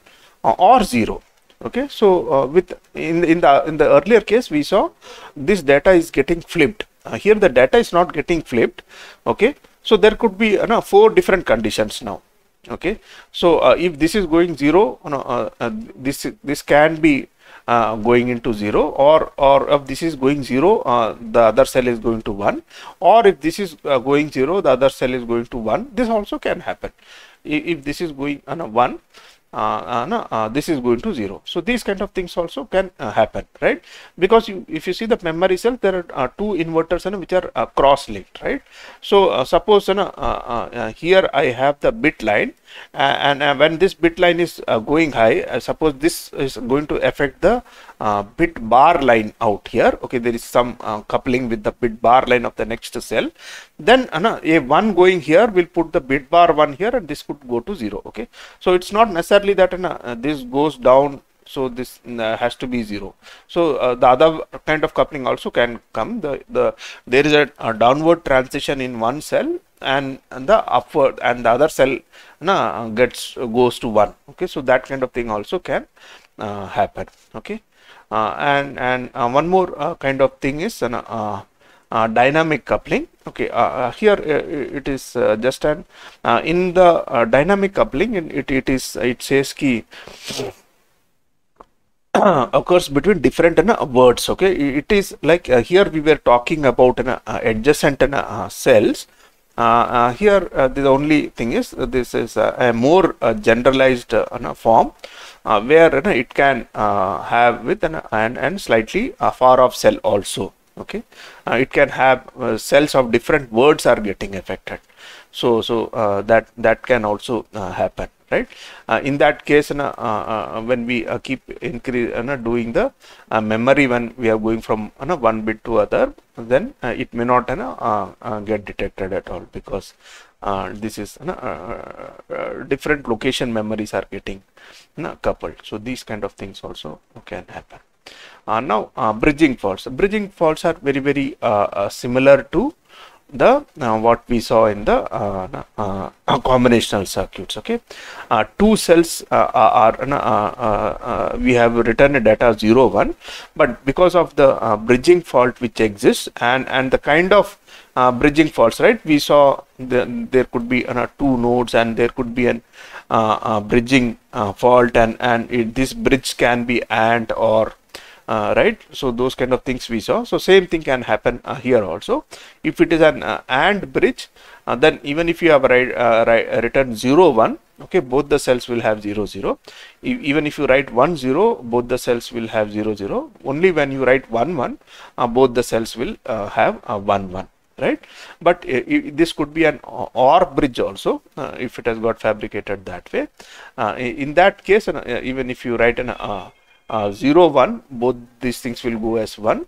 or 0 okay so uh, with in in the in the earlier case we saw this data is getting flipped. Uh, here the data is not getting flipped okay? So there could be uh, four different conditions now okay? So uh, if this is going zero uh, uh, this this can be going into zero or or if this is going zero the other cell is going to one or if this is going zero the other cell is going to one this also can happen. If, if this is going on a one uh, uh, Uh, uh, no, uh, this is going to zero. So these kind of things also can uh, happen, right? Because you, if you see the memory cell, there are two inverters which are cross-linked, right? So suppose here I have the bit line and uh, when this bit line is uh, going high uh, suppose this is going to affect the bit bar line out here. Okay there is some coupling with the bit bar line of the next cell. Then a one going here will put the bit bar one here and this could go to zero. Okay so it's not necessarily that this goes down so this uh, has to be zero. So uh, the other kind of coupling also can come. The the there is a, a downward transition in one cell and, and the upward and the other cell na, gets goes to 1 okay so that kind of thing also can uh, happen. Okay uh, and and uh, one more uh, kind of thing is uh, uh, dynamic coupling. Okay here it is just an in the dynamic coupling it, it is it says key occurs between different uh, words. Okay it is like uh, here we were talking about uh, adjacent cells Uh, uh, here uh, the only thing is this is a more uh, generalized form where it can have with an and, and slightly far off cell also okay? It can have cells of different words are getting affected. So so that that can also happen right? Uh, in that case uh, uh, when we uh, keep increase uh, doing the uh, memory when we are going from uh, one bit to other then uh, it may not uh, get detected at all because this is different location memories are getting coupled. So these kind of things also can happen. Now bridging faults. Bridging faults are very very similar to the uh, what we saw in the uh, uh, uh, combinational circuits okay? Uh, two cells are we have written a data 0 1 but because of the bridging fault which exists and and the kind of bridging faults right? We saw the, there could be two nodes and there could be an bridging fault and and it, this bridge can be and or uh, right? So those kind of things we saw. So same thing can happen uh, here also. If it is an uh, and bridge uh, then even if you have write, uh, write, uh, written 0 1 okay both the cells will have 0 0 E- even if you write 1 0 both the cells will have 0 0 only when you write 1 1 uh, both the cells will have uh, 1 1 right? But uh, this could be an or bridge also uh, if it has got fabricated that way. Uh, in that case even if you write an uh, uh, 0 1 both these things will go as 1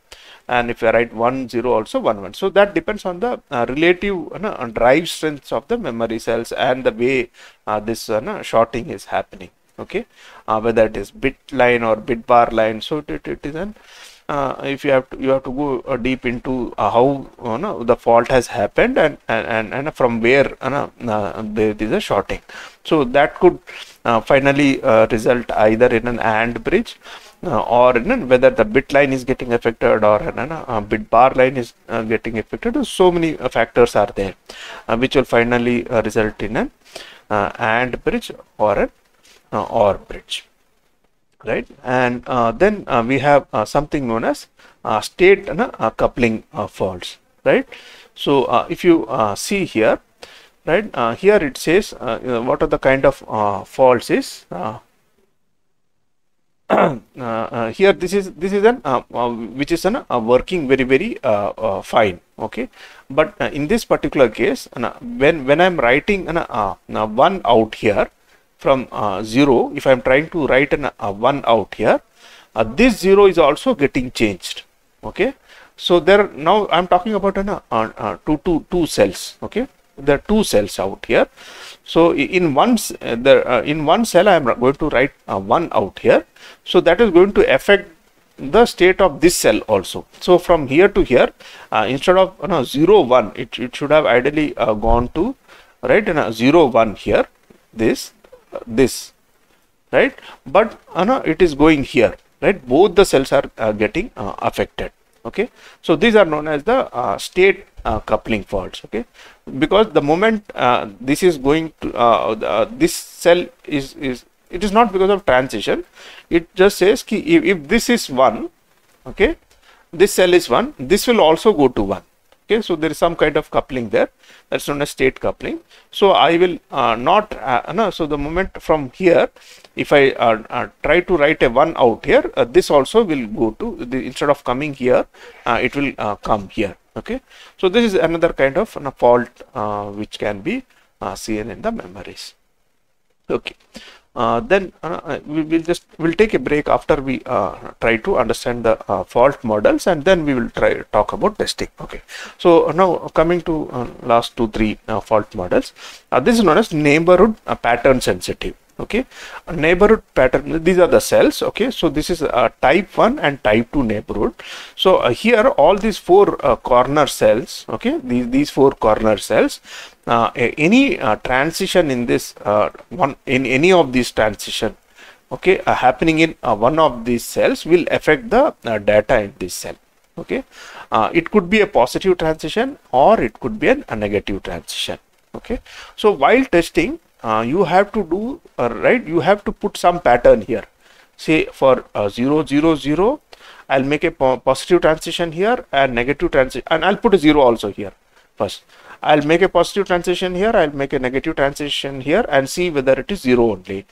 and if I write 1 0 also 1 1 so that depends on the uh, relative drive strengths of the memory cells and the way uh, this no, sorting is happening. Okay? Uh, whether it is bit line or bit bar line. So it, it is an uh, if you have to you have to go uh, deep into uh, how uh, no, the fault has happened and and, and, from where uh, no, uh, there is a shorting so that could finally result either in an AND bridge or in whether the bit line is getting affected or uh, bit bar line is getting affected. So many factors are there which will finally result in an AND bridge or an OR bridge right? And uh, then uh, we have uh, something known as uh, state uh, coupling uh, faults. Right? So uh, if you uh, see here right uh, here it says what are the kind of faults is here this is this is an which is an working very very fine. Okay? But in this particular case when when i'm writing an, one out here from uh, 0 if i'm trying to write an uh, one out here uh, this 0 is also getting changed okay? So there now i'm talking about an uh, two, two, two cells okay? There are two cells out here. So in one uh, there uh, in one cell i am going to write uh, one out here. So that is going to affect the state of this cell also. So from here to here instead of you know, 0 1 it, it should have ideally gone to right and uh, 0 1 here this this right? But uh, no, it is going here right? Both the cells are uh, getting uh, affected okay? So these are known as the uh, state uh, coupling faults okay? Because the moment uh, this is going to uh, this cell is is it is not because of transition. It just says ki if, if this is 1 okay this cell is 1 this will also go to 1 okay so there is some kind of coupling there. That's known as state coupling. So i will uh, not uh, no, so the moment from here if i uh, uh, try to write a one out here uh, this also will go to the, instead of coming here uh, it will come here. Okay so this is another kind of fault which can be seen in the memories. Okay uh, then uh, uh, we will just we'll take a break after we uh, try to understand the uh, fault models and then we will try talk about testing. Okay. So now coming to last two three fault models. This is known as neighborhood pattern sensitive okay? A neighborhood pattern these are the cells okay? So this is uh, type 1 and type 2 neighborhood. So uh, here all these four uh, corner cells okay? These these four corner cells uh, any uh, transition in this uh, one in any of these transition okay? Happening in one of these cells will affect the data in this cell okay? It could be a positive transition or it could be an, a negative transition okay? So while testing uh, you have to do uh, right you have to put some pattern here. Say for uh, 0 0 0 i'll make a po- positive transition here and negative transition and i'll put a 0 also here first. I'll make a positive transition here i'll make a negative transition here and see whether it is 0 only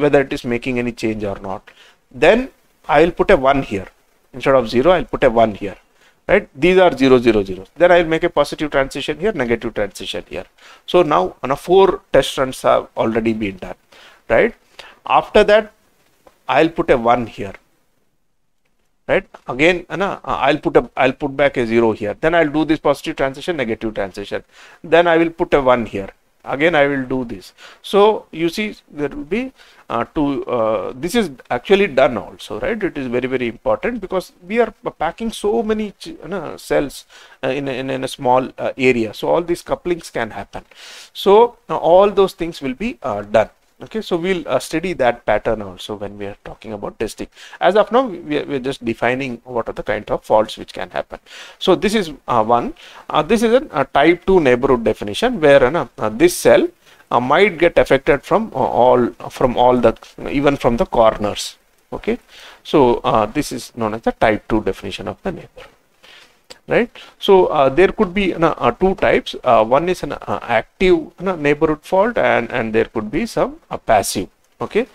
whether it is making any change or not. Then i'll put a 1 here. Instead of 0 i'll put a 1 here right? These are 0 0 0 then i'll make a positive transition here negative transition here. So now on a four test runs have already been done right? After that i'll put a 1 here right? Again uh, i'll put a i'll put back a 0 here. Then i'll do this positive transition negative transition. Then i will put a 1 here. Again I will do this. So you see there will be uh, two, uh, this is actually done also, right? It is very, very important because we are packing so many uh, cells in, a, in, in, a small uh, area. So all these couplings can happen. So all those things will be uh, done okay so we'll uh, study that pattern also when we are talking about testing as of now we are, we are just defining what are the kind of faults which can happen so this is uh, one uh, this is a, a, type 2 neighborhood definition where uh, uh, this cell uh, might get affected from all from all the even from the corners okay? So this is known as the type 2 definition of the neighborhood right? So uh, there could be uh, two types. Uh, one is an uh, active neighborhood fault and and there could be some uh, passive okay?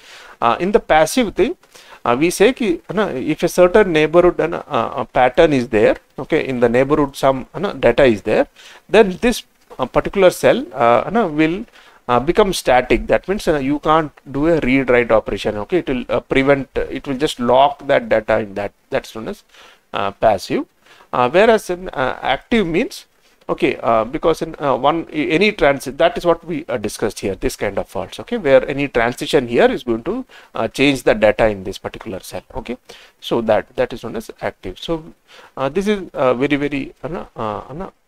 Uh, in the passive thing we say ki, if a certain neighborhood pattern is there okay in the neighborhood some data is there then this particular cell will uh, become static. That means uh, you can't do a read write operation okay? It will uh, prevent it will just lock that data in that that's known as passive. Uh, whereas in uh, active means okay uh, because in uh, one any transit that is what we uh, discussed here this kind of faults okay? Where any transition here is going to uh, change the data in this particular cell okay? So that that is known as active. So this is very very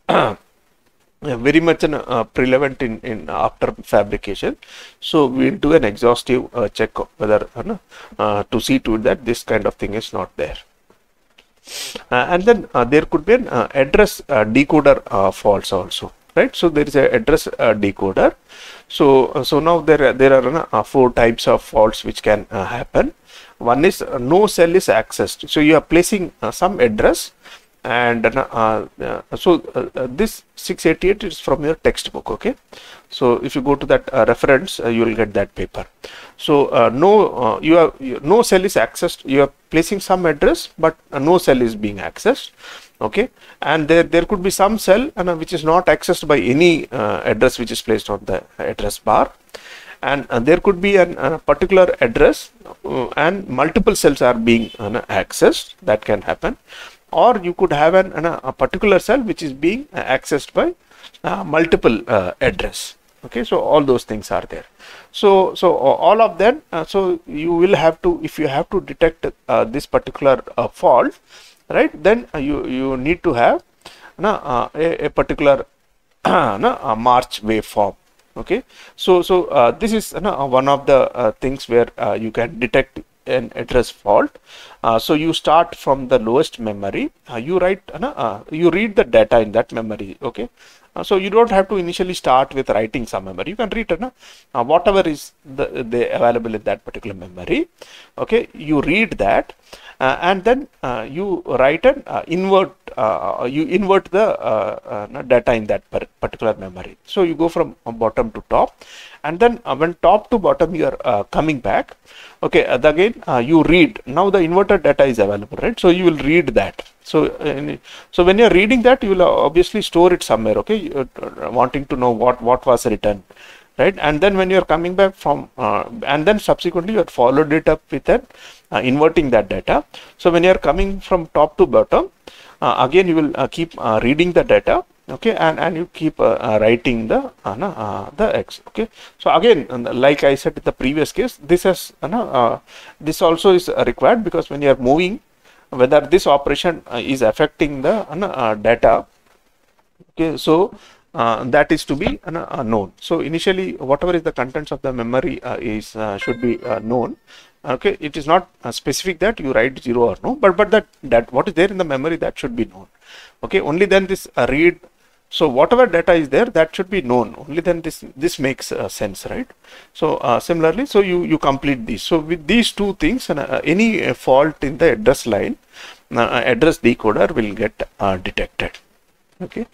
very much uh, prevalent in, in after fabrication. So we'll do an exhaustive uh, check whether uh, uh, to see to it that this kind of thing is not there. Uh, and then uh, there could be an uh, address decoder faults also right? So there is a address decoder. So so now there there are four types of faults which can happen. One is no cell is accessed. So you are placing some address and uh, uh, so uh, this 688 is from your textbook okay? So if you go to that reference you will get that paper. So no you have no cell is accessed. You are placing some address but no cell is being accessed okay? And there there could be some cell uh, which is not accessed by any uh, address which is placed on the address bar. And uh, there could be a particular address and multiple cells are being accessed. That can happen or you could have an, an, a particular cell which is being accessed by uh, multiple uh, address. Okay so all those things are there. So so all of them uh, so you will have to if you have to detect uh, this particular uh, fault right then uh, you you need to have a, a, particular a march waveform. Okay so so this is one of the things where you can detect an address fault. Uh, so you start from the lowest memory. Uh, you write, uh, you read the data in that memory. Okay. Uh, so you don't have to initially start with writing some memory. You can read uh, whatever is the, the available in that particular memory. Okay. You read that. Uh, and then uh, you write an uh, invert uh, uh, you invert the uh, data in that particular memory. So you go from bottom to top. And then when top to bottom you are coming back okay again you read. Now the inverted data is available right? So you will read that. So so when you're reading that you will obviously store it somewhere okay? Wanting to know what what was written right? And then when you're coming back from uh, and then subsequently you have followed it up with an uh, inverting that data so when you're coming from top to bottom uh, again you will uh, keep uh, reading the data okay and and you keep uh, writing the the x okay so again like i said in the previous case this has this also is required because when you are moving whether this operation is affecting the data okay so uh, that is to be uh, known. So initially, whatever is the contents of the memory uh, is uh, should be uh, known. Okay, it is not uh, specific that you write zero or no, but but that that what is there in the memory that should be known. Okay, only then this uh, read. So whatever data is there, that should be known. Only then this this makes uh, sense, right? So uh, similarly, so you you complete this. So with these two things, and any fault in the address line, address decoder will get detected. Okay.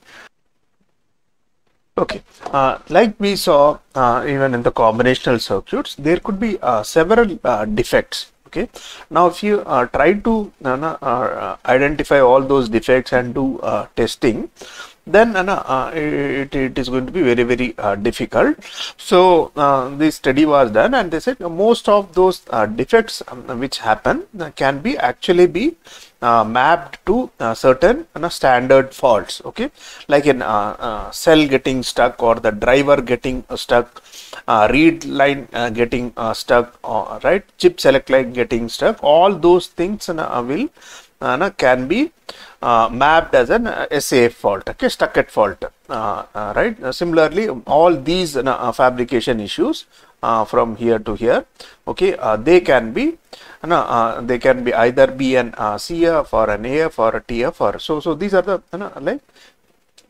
Okay, uh, like we saw uh, even in the combinational circuits, there could be uh, several uh, defects. Okay. Now if you uh, try to uh, identify all those defects and do testing then uh, it, it is going to be very very uh, difficult. So uh, this study was done and they said most of those uh, defects um, which happen uh, can be actually be uh, mapped to certain standard faults okay? Like in cell getting stuck or the driver getting stuck read line getting stuck right? Chip select line getting stuck. All those things will can be uh, mapped as an uh, SAF fault, okay, stuck at fault, uh, uh, right. similarly, all these fabrication issues from here to here, okay, they can be they can be either be an CF or an AF or a TF or so. So these are the like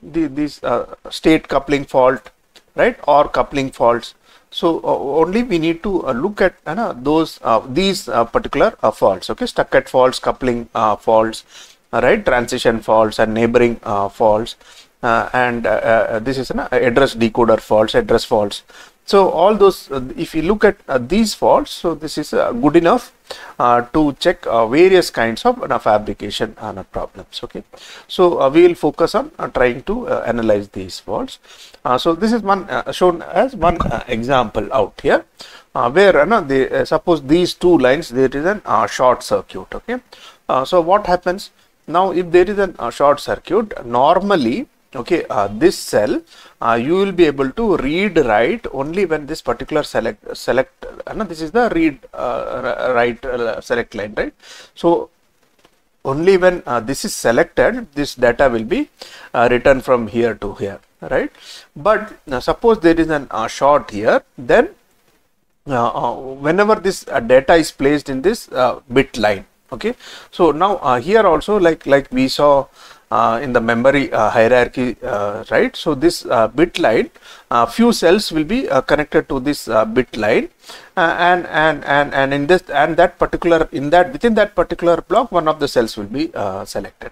the, these state coupling fault, right, or coupling faults. So uh, only we need to uh, look at uh, those these particular faults. Okay, stuck at faults, coupling faults, right transition faults and neighboring uh, faults uh, and uh, this is an address decoder faults address faults so all those uh, if you look at uh, these faults so this is uh, good enough to check various kinds of fabrication and problems okay? So we will focus on trying to analyze these faults. So this is one shown as one example out here uh, where uh, uh, suppose these two lines there is a short circuit okay? So what happens? Now, if there is a short circuit, normally, okay, uh, this cell, uh, you will be able to read write only when this particular select, select, uh, this is the read uh, write uh, select line, right? So, only when uh, this is selected, this data will be written from here to here, right? But suppose there is a short here, then whenever this data is placed in this bit line, okay so now uh, here also like like we saw uh, in the memory uh, hierarchy uh, right? So this uh, bit line uh, few cells will be connected to this bit line. And and and and in this and that particular in that within that particular block one of the cells will be selected.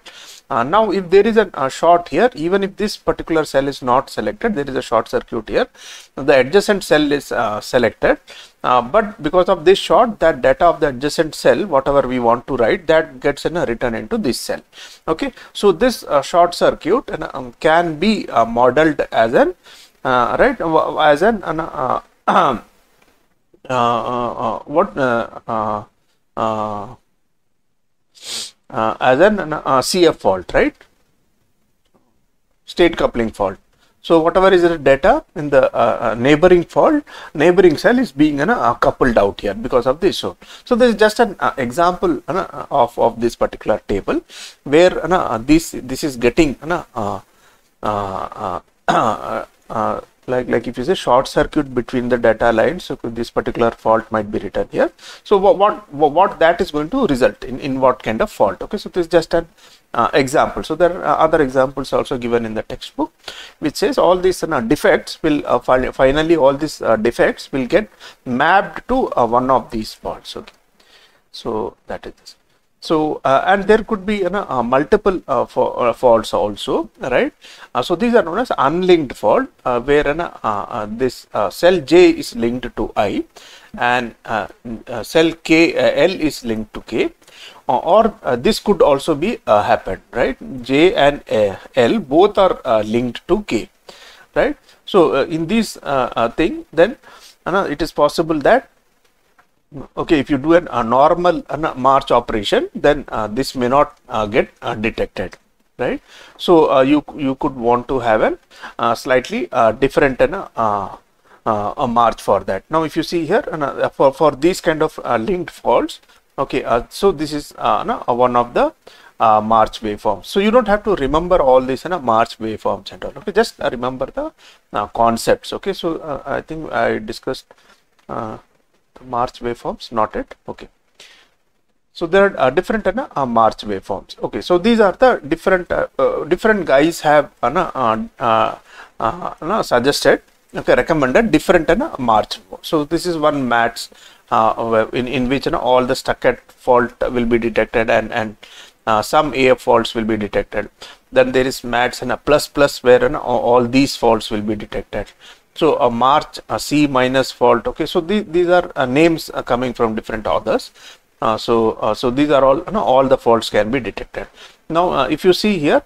Now if there is a, a short here even if this particular cell is not selected there is a short circuit here. The adjacent cell is selected uh, but because of this short that data of the adjacent cell whatever we want to write that gets in a written into this cell. Okay? So this uh, short circuit um, can be uh, modeled as an right as an uh, what as an CF fault right? State coupling fault so whatever is the data in the uh, uh, neighboring fault, neighboring cell is being uh, coupled out here because of this. So, so this is just an uh, example uh, of, of this particular table where uh, this this is getting like like if you say short circuit between the data lines so this particular fault might be written here so what what, what that is going to result in in what kind of fault okay so this is just an uh, example so there are other examples also given in the textbook which says all these uh, defects will uh, finally all these uh, defects will get mapped to uh, one of these faults. Okay. So that is this. So, uh, and there could be you know, multiple for, uh, faults also, right? So, these are known as unlinked fault where uh, this cell J is linked to I and cell K L is linked to K or uh, this could also be uh, happened, right? J and uh, L both are linked to K, right? So, in this thing then it is possible that okay if you do an, a normal uh, march operation then uh, this may not uh, get uh, detected right so uh, you you could want to have a uh, slightly different a march for that now if you see here for for these kind of linked faults okay so this is one of the march waveforms so you don't have to remember all this these a march waveforms and all okay just remember the concepts okay so i think i discussed March waveforms, not it. Okay. So there are uh, different uh, uh, March waveforms. Okay, so these are the different uh, uh different guys have uh, suggested. Okay, recommended different March. So this is one MATS in in which all the stuck at fault will be detected and and some AF faults will be detected. Then there is MATS and a plus plus where all these faults will be detected so a March a C minus fault. Okay, so the, these are uh, names uh, coming from different authors. Uh, so uh, so these are all you know, all the faults can be detected. Now uh, if you see here.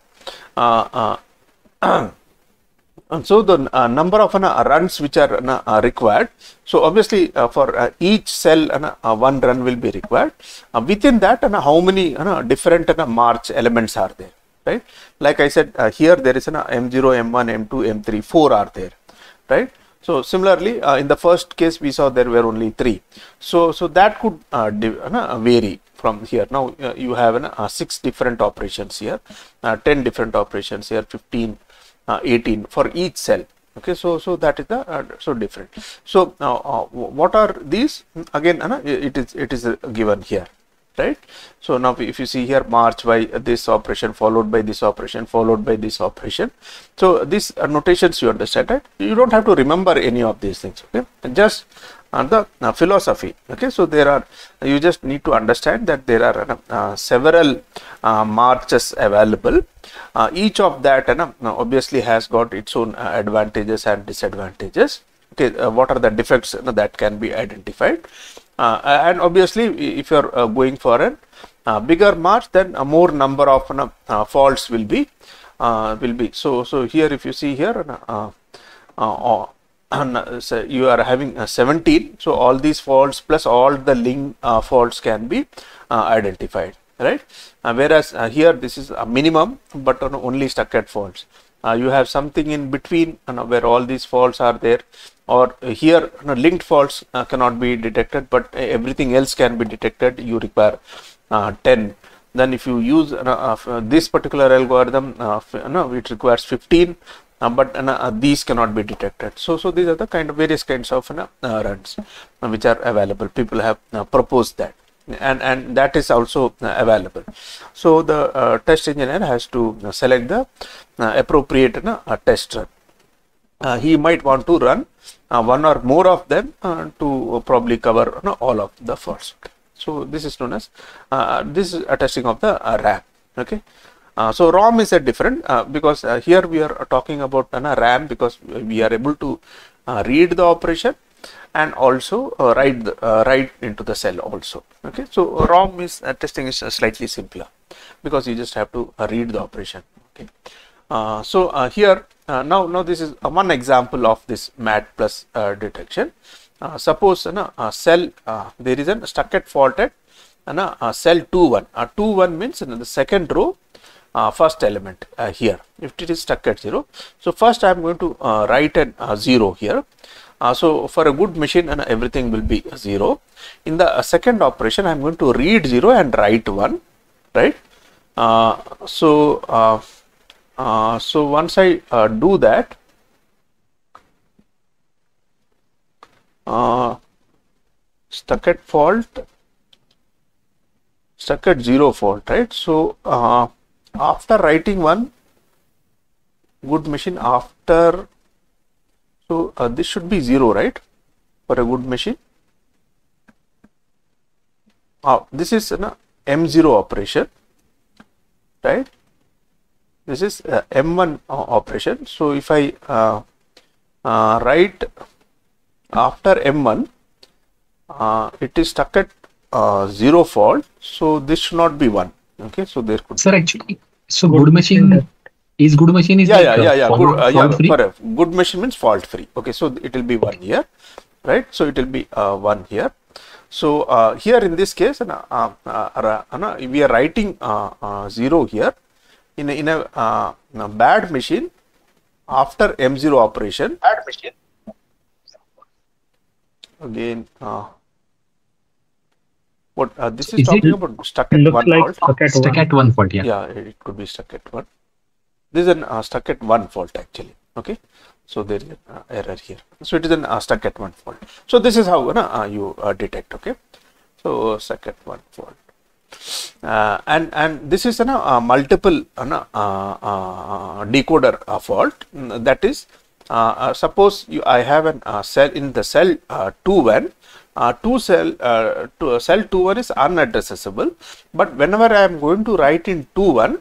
Uh, uh, so the uh, number of uh, runs which are uh, required. So obviously uh, for uh, each cell uh, one run will be required. Uh, within that how many different march elements are there, right? Like I said uh, here there is an M0, M1, M2, M3, 4 are there, right? So similarly uh, in the first case we saw there were only 3. So, so that could uh, uh, vary from here. Now uh, you have uh, 6 different operations here, uh, 10 different operations here, 15, uh, 18 for each cell. Okay so so that is the uh, so different. So now uh what are these? Again uh, it is it is uh, given here right? So now if you see here march by this operation followed by this operation followed by this operation. So these notations you understand right? You don't have to remember any of these things okay? And just and the uh, philosophy. Okay so there are you just need to understand that there are uh, uh several uh, marches available. Uh, each of that uh, obviously has got its own advantages and disadvantages. Okay what are the defects that can be identified? And obviously if you are going for a bigger march then a more number of faults will be will be. So so here if you see here uh, so you are having uh, 17 so all these faults plus all the link uh, faults can be uh, identified right? Uh, whereas uh, here this is a minimum but only stuck-at faults. You have something in between where all these faults are there. Or here linked faults cannot be detected but everything else can be detected. You require 10 then if you use this particular algorithm no, it requires 15 uh, but uh, these cannot be detected. So, so these are the kind of various kinds of uh, runs which are available. People have proposed that and and that is also available. So the test engineer has to select the appropriate test run. Uh, he might want to run uh, one or more of them uh, to probably cover all of the faults. So this is known as this is a testing of the RAM. Okay. Uh, so ROM is a different uh, because uh, here we are talking about uh, RAM because we are able to uh, read the operation and also uh, write the, write into the cell also. Okay, so ROM is testing is slightly simpler because you just have to read the operation. Okay, so here now now this is one example of this MAT plus detection. suppose a cell there is a stuck-at fault at uh, cell 2 1 uh, 2 1 means in the second row uh, first element uh, here. If it is stuck at 0 so first i am going to uh, write an uh, 0 here. Uh, so for a good machine and everything will be 0 in the uh, second operation i am going to read 0 and write 1 right? So so once i do that stuck at fault stuck at 0 fault right? So after writing one good machine after so uh, this should be 0 right? For a good machine. Uh, this is an m0 operation right? This is uh, m1 uh, operation. So if i uh, uh, write after m1 it is stuck at 0 fault. So this should not be 1 okay so there could sir actually so good machine is good machine is yeah like yeah yeah yeah. fault, good, uh, yeah fault free? for a good machine means fault free okay so it will be one here right? So it will be uh, one here. So uh, here in this case uh, uh, uh, we are writing zero here in a, in a, in a bad machine after m0 operation. Bad machine. Again what uh, this is, Is talking it- about stuck at Looks one like fault. stuck at Stuck one. at one fault, yeah. Yeah, it could be stuck at one. This is an uh, stuck at one fault actually. Okay, so there is an uh, error here. So it is an uh, stuck at one fault. So this is how uh, you uh, detect. Okay, so stuck at one fault. Uh, and and this is a uh, multiple uh, uh, uh, decoder uh, fault. That is, uh, uh, suppose you I have an uh, cell in the cell uh, two one. Uh, two cell uh, two, cell two one is unaddressable, but whenever I am going to write in two one,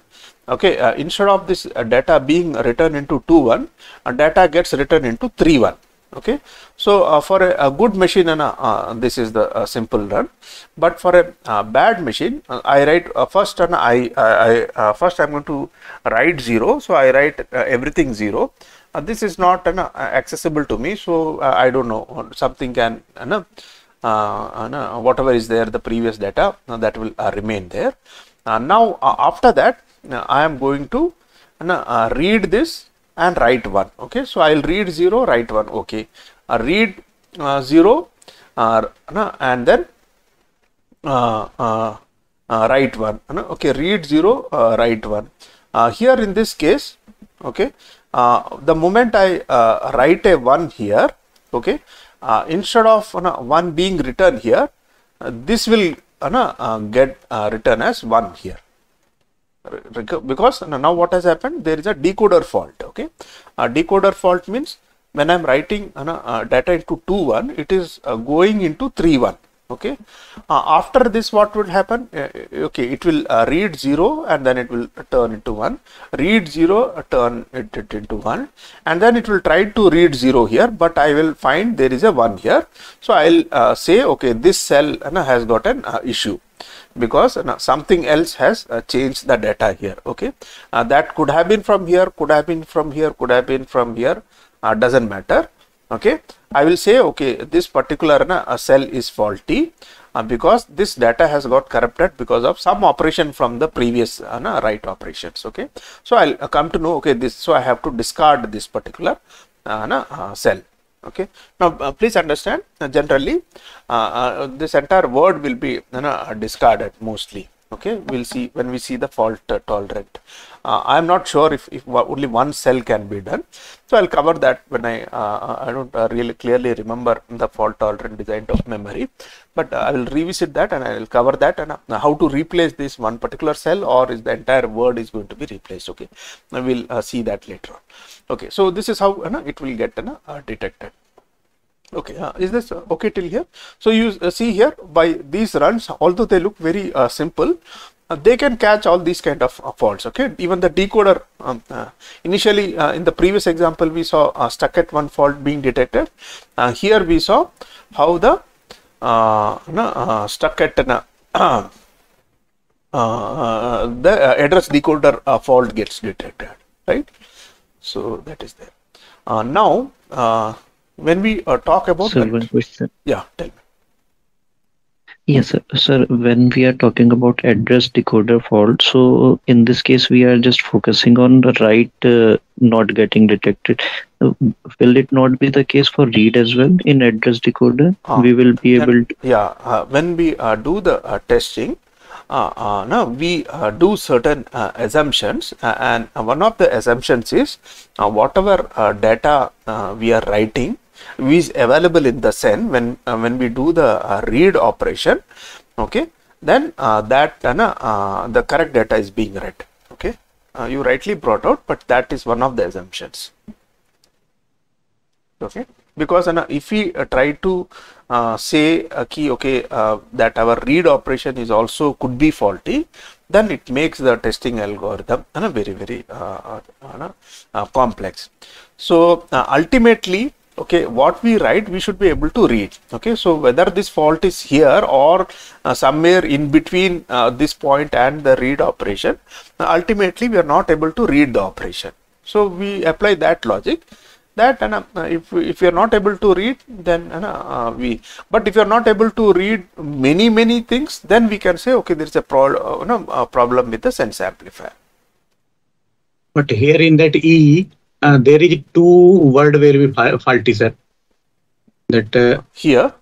okay, uh, instead of this uh, data being written into two one, uh, data gets written into three one. okay so uh, for a, a, good machine and uh, this is the uh, simple run but for a uh, bad machine uh, i write uh, first and i, I, I first i'm going to write 0 so i write everything 0 this is not accessible to me so i don't know something can whatever is there the previous data that will remain there. Now after that i am going to read this and write 1 okay? So i'll read 0 write 1 okay? Uh, read uh, 0 uh, and then uh, uh, uh, write 1 okay read 0 write 1 here in this case okay the moment i write a 1 here okay instead of 1 being written here this will get written as 1 here. Because now what has happened? There is a decoder fault okay? A decoder fault means when i'm writing uh, data into 2 1 it is uh, going into 3 1 okay? Uh, after this what will happen? Uh, okay it will uh, read 0 and then it will turn into 1 read 0 uh, turn it, it, into 1 and then it will try to read 0 here but i will find there is a 1 here. So i'll say okay this cell has got an issue. Because uh, something else has uh, changed the data here. Okay? Uh, that could have been from here could have been from here could have been from here. Uh, doesn't matter okay? I will say okay this particular uh, cell is faulty uh, because this data has got corrupted because of some operation from the previous na write operations okay? So i'll come to know okay this so i have to discard this particular na cell okay? Now uh, please understand uh, generally uh, uh this entire word will be discarded mostly okay? We'll see when we see the fault uh, tolerant uh, i am not sure if, if only one cell can be done. So i'll cover that when i i don't really clearly remember the fault tolerant design of memory. But i will revisit that and i will cover that and how to replace this one particular cell or is the entire word is going to be replaced. Okay. We'll see that later on. Okay. So this is how it will get uh, detected. Okay. Uh, is this uh, okay till here? So you uh, see here by these runs although they look very uh, simple uh, they can catch all these kind of uh, faults okay even the decoder um, uh, initially uh, in the previous example we saw stuck at one fault being detected here we saw how the no, stuck at an the address decoder fault gets detected right so that is there. Uh, now, uh, when we uh, talk about sir, one question. Yeah, tell me. Yes, sir. sir. When we are talking about address decoder fault, so in this case we are just focusing on the write uh, not getting detected. Uh, will it not be the case for read as well in address decoder? Ah, we will be able. To... Yeah, uh, when we do the testing, uh, uh, now we uh, do certain uh, assumptions uh, and one of the assumptions is uh, whatever data we are writing is available in the sen when when we do the read operation okay? Then that the correct data is being read okay? You rightly brought out but that is one of the assumptions. Okay? Because uh, if we uh, try to uh, say uh, key okay uh, that our read operation is also could be faulty then it makes the testing algorithm uh, very very uh, complex. So ultimately okay what we write we should be able to read. Okay so whether this fault is here or somewhere in between this point and the read operation ultimately we are not able to read the operation. So we apply that logic that and uh, if if you are not able to read then uh, we but if you are not able to read many many things then we can say okay there is a, pro, uh, no, a problem with the sense amplifier. But here in that e uh, there is two word where we faulty sir. That uh, here?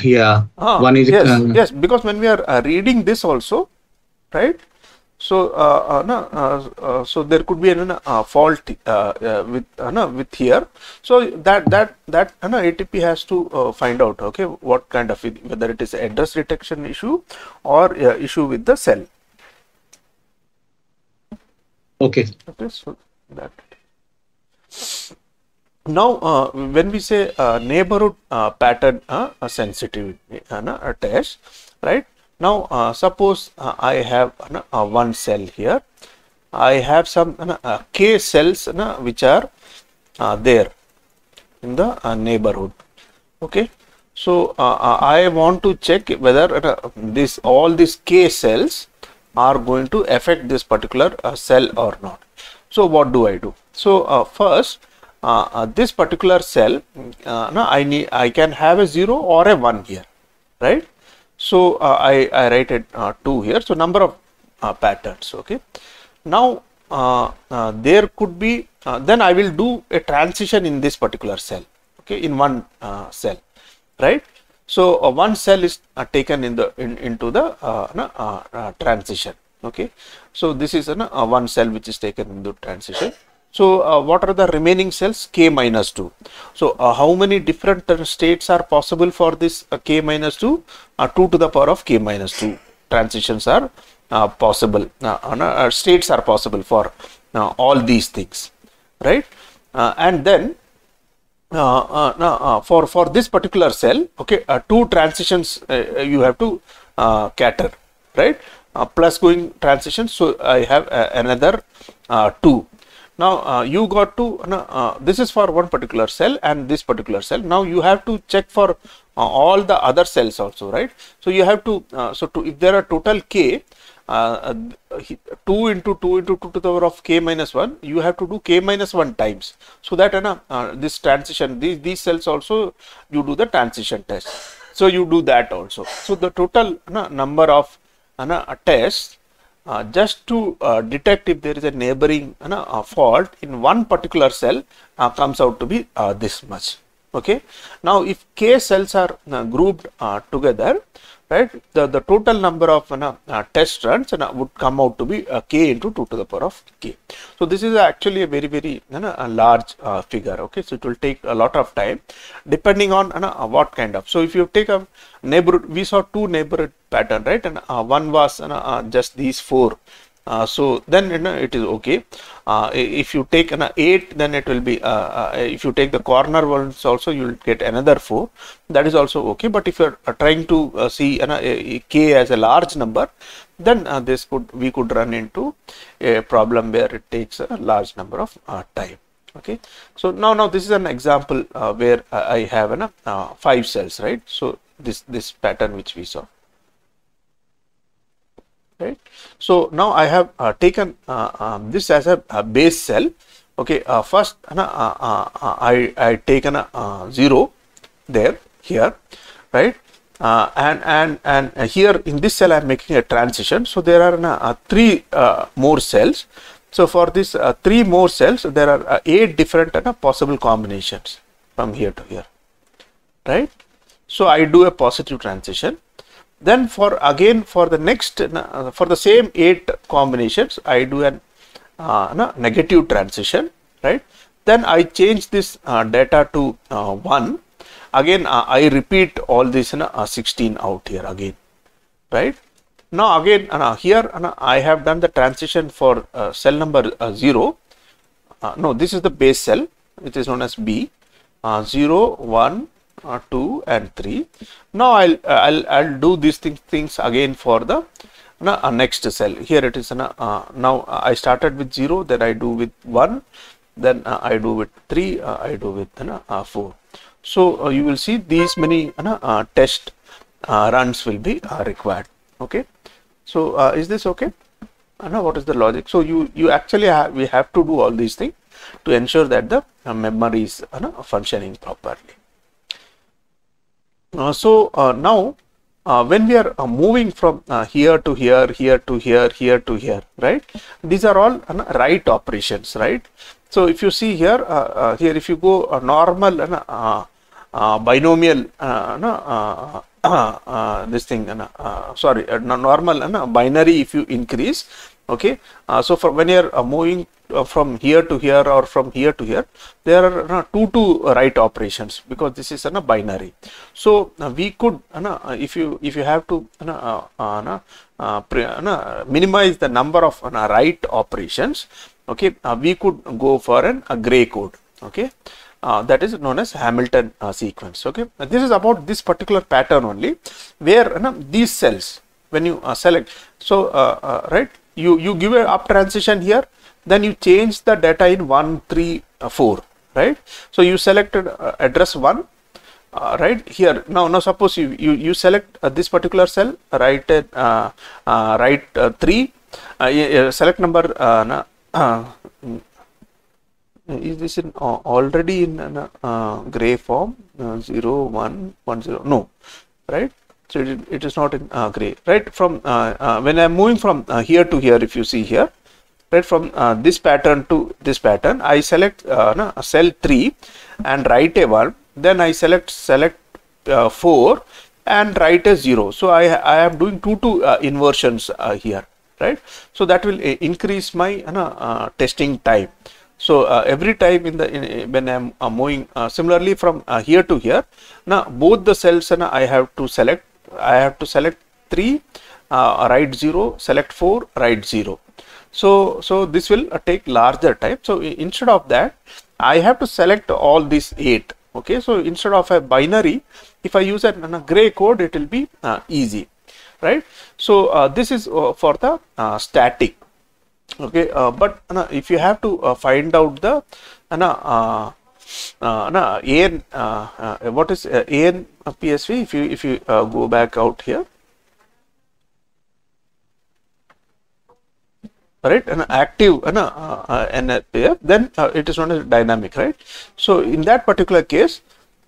Yeah. Ah, one is yes, uh, yes because when we are uh, reading this also right? So uh, uh, no, uh, uh, so there could be a fault with no, with here. So that that that no, ATE has to find out okay what kind of whether it is address detection issue or issue with the cell. Okay. Okay so that now uh, when we say uh, neighborhood uh, pattern sensitivity test right now, uh, suppose uh, I have uh, one cell here. I have some uh, k cells which are uh, there. in the uh, neighborhood okay so uh, uh, I want to check whether uh, this all these k cells are going to affect this particular uh, cell or not so what do I do so uh, first uh, uh, this particular cell uh, no, I need I can have a 0 or a 1 here right? So I, I write it 2 here. So number of patterns okay? Now there could be then I will do a transition in this particular cell okay in one cell right? So uh, one cell is uh, taken in the in, into the uh, transition okay? So this is an, one cell which is taken into transition so uh, what are the remaining cells? K minus 2 so uh, how many different uh, states are possible for this uh, k minus 2 uh, 2 to the power of k minus 2 transitions are uh, possible. Uh, states are possible for all these things right? And then for for this particular cell okay two transitions you have to cater right? Plus going transition so i have another two now uh, you got to uh, this is for one particular cell and this particular cell. Now you have to check for uh, all the other cells also right? So you have to uh, so to if there are total k uh, uh, 2 into 2 into 2 to the power of k minus 1 you have to do k minus 1 times. So that uh, this transition these these cells also you do the transition test. So you do that also. So the total number of uh, tests uh, just to uh, detect if there is a neighboring uh, uh, fault in one particular cell uh, comes out to be uh, this much. Okay? Now if k cells are uh, grouped together right? The, the total number of uh, uh, test runs uh, would come out to be uh, k into 2 to the power of k. So this is actually a very very a large uh, figure okay? So it will take a lot of time depending on uh, what kind of. So if you take a neighborhood we saw two neighborhood pattern right? And one was just these four uh, so then you know, it is okay. Uh, if you take an 8 then it will be uh, uh, if you take the corner ones also you will get another 4 that is also okay. But if you are uh, trying to uh, see an, a, a k as a large number then this could we could run into a problem where it takes a large number of time. Okay? So now now this is an example where i have an five cells right? So this this pattern which we saw right? So now i have uh, taken uh, um, this as a, a base cell. Okay uh, first uh, i i taken a uh, zero there here right? And and and here in this cell i'm making a transition. So there are three more cells. So for this uh, three more cells there are uh, eight different uh, possible combinations from here to here right? So i do a positive transition then for again for the next for the same eight combinations i do an uh, no, negative transition right? Then i change this uh, data to uh, 1 again uh, i repeat all this uh, 16 out here again right? Now again here i have done the transition for cell number uh, 0 uh, no this is the base cell which is known as b. Uh, 0 1 uh, 2 and 3 now i'll uh, i'll i'll do these things things again for the uh, next cell. Here it is uh, now uh, i started with 0 then i do with 1 then i do with 3 uh, i do with uh, uh, 4 so you will see these many test runs will be required. Okay? So is this okay? Know what is the logic. So you you actually have we have to do all these things to ensure that the memory is functioning properly. Uh, so uh, now uh, when we are uh, moving from uh, here to here, here to here, here to here, right? These are all uh, right operations, right? So if you see here, here if you go normal binomial, this thing, sorry, normal binary if you increase, okay. So for when you are uh, moving uh, from here to here or from here to here, there are uh, two to right operations because this is a binary. So we could, uh, if you if you have to uh, uh, minimize the number of right operations, okay, we could go for an a gray code, okay. Uh, that is known as Hamilton uh, sequence. Okay, Uh, this is about this particular pattern only, where these cells when you uh, select, so right, you you give a up transition here, then you change the data in one, three, uh, four, right? So you selected uh, address 1 uh, right here. Now now suppose you you, you select uh, this particular cell right uh, uh, write uh, 3 uh, yeah, yeah, select number is this in already in gray form? Uh, 0 1 1 0 no right? So it, it is not in gray right? From when i'm moving from here to here if you see here right from uh, this pattern to this pattern i select uh, no, cell 3 and write a 1 then i select select uh, 4 and write a 0 so i i am doing two two uh, inversions uh, here right? So that will uh, increase my testing time. So every time in the in, when i'm moving similarly from here to here now both the cells uh, i have to select i have to select 3 uh, write 0 select 4 write 0 so so this will uh, take larger type. So instead of that i have to select all these eight. Okay? So instead of a binary if i use a, a gray code it will be uh, easy. Right? So uh, this is uh, for the uh, static. Okay? Uh, but if you have to find out the uh, uh, AN, what is AN PSF if you if you go back out here right? An active uh, uh, NPF then uh, it is known as dynamic right? So in that particular case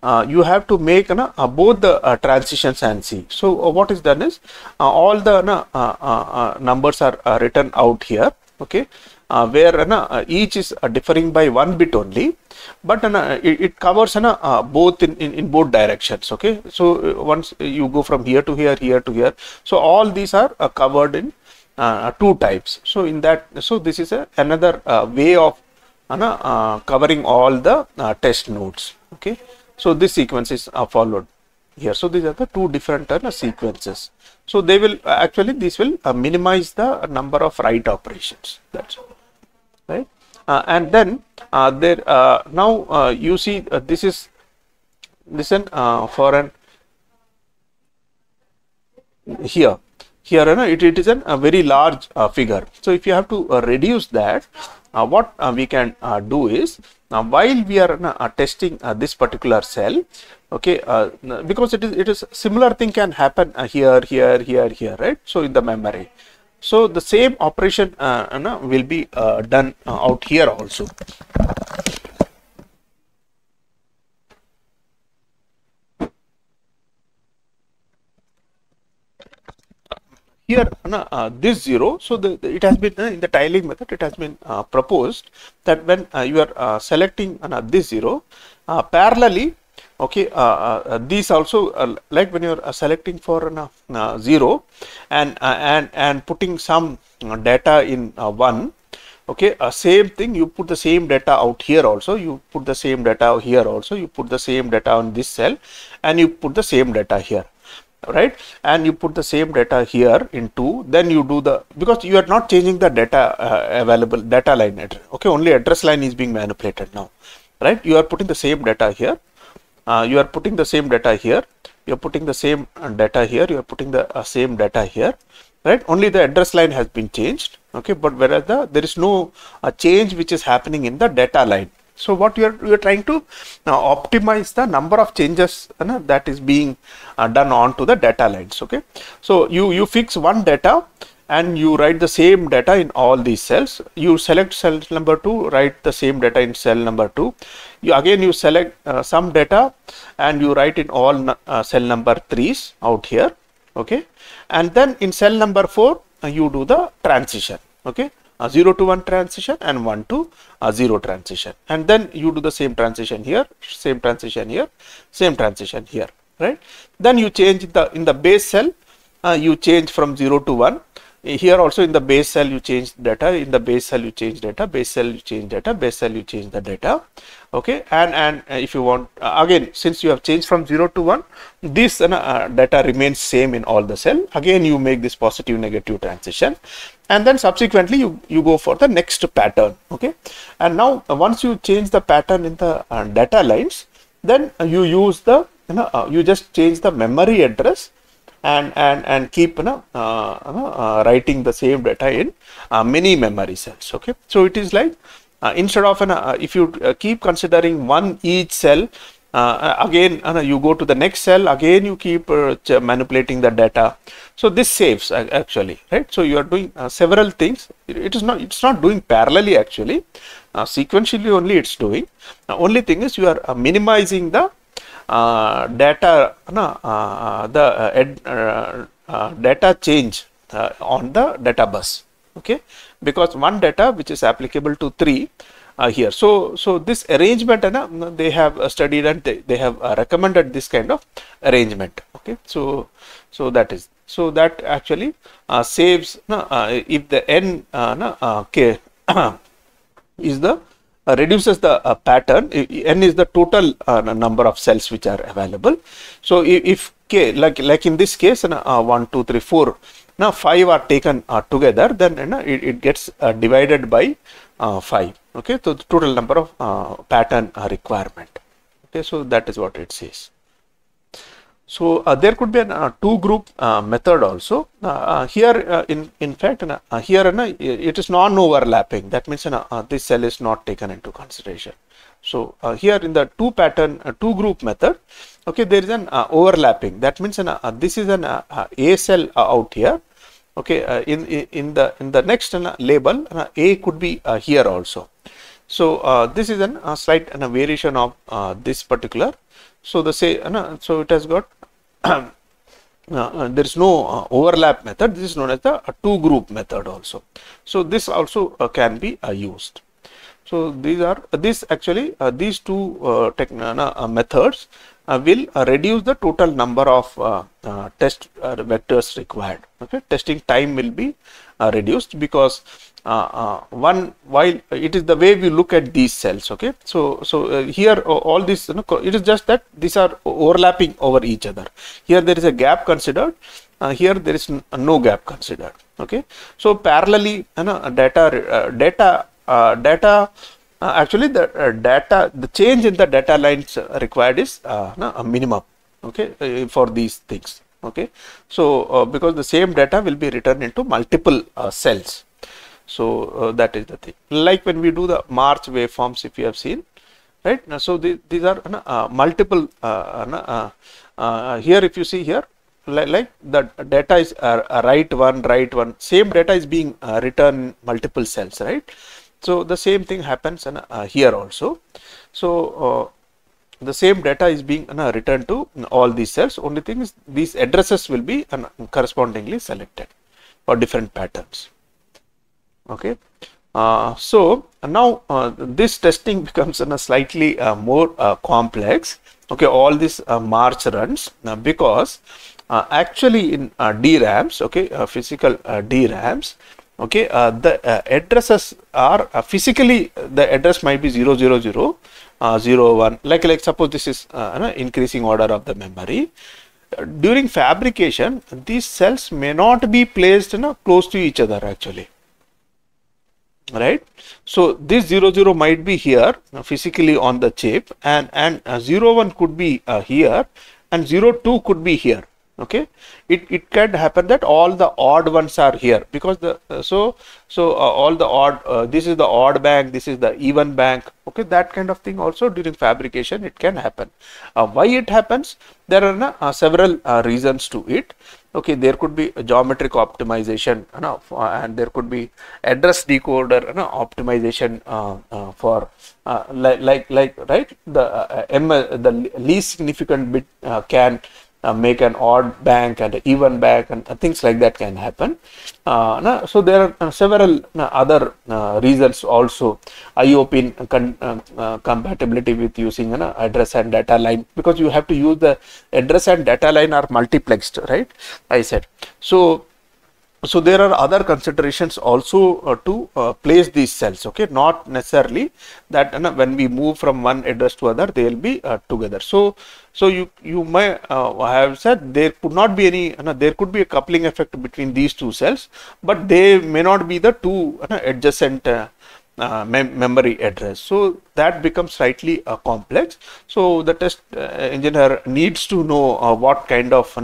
uh, you have to make uh, both the uh, transitions and see. So uh, what is done is all the numbers are written out here okay? Where each is differing by one bit only but it, it covers both in, in, in both directions okay? So once you go from here to here here to here so all these are covered in uh, two types. So in that so this is a, another uh, way of uh, covering all the uh, test nodes. Okay? So this sequence is uh, followed here. So these are the two different uh, sequences. So they will actually this will minimize the number of write operations. That's right? And then there now you see this is listen for an here here you know, it, it is an, a very large uh, figure. So if you have to uh, reduce that uh, what uh, we can uh, do is while we are uh, testing this particular cell okay because it is it is similar thing can happen here here here here right? So in the memory. So the same operation will be done out here also here uh, this zero so the, the- it has been uh, in the tiling method it has been uh, proposed that when uh, you are uh, selecting uh, this zero parallelly okay these also like when you are selecting for an, zero and and and putting some data in one okay same thing you put the same data out here also you put the same data here also you put the same data on this cell and you put the same data here right? And you put the same data here in 2 then you do the because you are not changing the data uh, available data line address. Okay only address line is being manipulated now right? You are putting the same data here. Uh, you are putting the same data here. You are putting the same uh, data here. You are putting the uh, same data here right? Only the address line has been changed. Okay but whereas the there is no uh, change which is happening in the data line so what you are you are trying to uh, optimize the number of changes you know, that is being uh, done onto the data lines okay? So you you fix one data and you write the same data in all these cells. You select cell number 2 write the same data in cell number 2 you again you select uh, some data and you write in all uh, cell number 3s out here okay? And then in cell number 4 uh, you do the transition okay a 0 to 1 transition and 1 to a 0 transition. And then you do the same transition here same transition here same transition here right? Then you change the in the base cell uh, you change from 0 to 1 here also in the base cell you change data in the base cell you change data base cell you change data base cell you change the data okay? And and uh, if you want uh, again since you have changed from 0 to 1 this uh, data remains same in all the cell. Again you make this positive negative transition and then subsequently you you go for the next pattern okay? And now uh, once you change the pattern in the uh, data lines then uh, you use the you know uh, you just change the memory address and and and keep you know, uh, uh, writing the same data in uh, many memory cells okay? So it is like instead of an, if you keep considering one each cell again you go to the next cell again you keep manipulating the data so this saves actually right? So you are doing uh, several things. It, is not it's not doing parallelly actually. Uh, sequentially only it's doing. The only thing is you are uh, minimizing the uh, data no, uh, the uh, ed, uh, uh, data change on the data bus okay? Because one data which is applicable to three uh, here. So so this arrangement uh, they have uh, studied and they, they have uh, recommended this kind of arrangement okay? So so that is so that actually uh, saves uh, if the n uh, k is the uh, reduces the uh, pattern n is the total uh, number of cells which are available. So if, if k like like in this case uh, 1 2 3 4 now 5 are taken together then you know, it, it gets divided by uh, 5 okay? So the total number of pattern requirement. Okay? So that is what it says so uh, there could be a uh, two group uh, method also. Uh, uh, here, uh, in in fact, uh, uh, here uh, it is non-overlapping. That means this cell is not taken into consideration. So here in the two pattern uh, two group method, okay, there is an overlapping. That means this is an A cell out here. Okay, in, in the in the next label, A could be here also. So this is an, a slight uh, variation of this particular. So the say, so it has got uh, there is no uh, overlap method. This is known as the uh, two group method also. So this also uh, can be uh, used. So these are uh, this actually these two methods will reduce the total number of test vectors required. Okay, testing time will be reduced because one while it is the way we look at these cells. Okay, so so uh, here uh, all this you know, it is just that these are overlapping over each other. Here there is a gap considered. Uh, here there is no gap considered. Okay, so parallelly, you know, data uh, data uh, data uh, actually the uh, data the change in the data lines uh, required is uh, no, a minimum okay uh, for these things okay so uh, because the same data will be written into multiple uh, cells so uh, that is the thing. Like when we do the march waveforms if you have seen right? So the, these are uh, uh, multiple uh, uh, uh, here if you see here like, like the data is uh, uh, right one right one same data is being uh, written multiple cells right? So the same thing happens uh, here also. So uh, the same data is being uh, returned to all these cells. Only thing is these addresses will be uh, correspondingly selected for different patterns okay? Uh, so now uh, this testing becomes uh, slightly uh, more uh, complex. Okay all these uh, march runs uh, because uh, actually in uh, DRAMs okay uh, physical uh, DRAMs okay uh, the uh, addresses are uh, physically the address might be 000 uh, 01 like like suppose this is uh, increasing order of the memory. Uh, during fabrication these cells may not be placed you know, close to each other actually right? So this 00 0 might be here uh, physically on the chip and and uh, 01 could be uh, here and 0 02 could be here. Okay? It it can happen that all the odd ones are here because the uh, so so uh, all the odd uh, this is the odd bank this is the even bank. Okay? That kind of thing also during fabrication it can happen. Uh, why it happens? There are uh, several reasons to it okay there could be a geometric optimization you know, and there could be address decoder you know, optimization uh, uh, for uh, like like like right? The uh, M, the least significant bit uh, can uh, make an odd bank and an even bank and uh, things like that can happen. Uh, so there are uh, several uh, other uh, reasons also. IO pin con- uh, uh, compatibility with using an address and data line because you have to use the address and data line are multiplexed, right? I said so so there are other considerations also uh, to uh, place these cells okay? Not necessarily that you know, when we move from one address to other they will be uh, together. So so you you may uh, have said there could not be any you know, there could be a coupling effect between these two cells but they may not be the two you know, adjacent uh, uh, mem- memory address. So that becomes slightly uh, complex. So the test uh, engineer needs to know uh, what kind of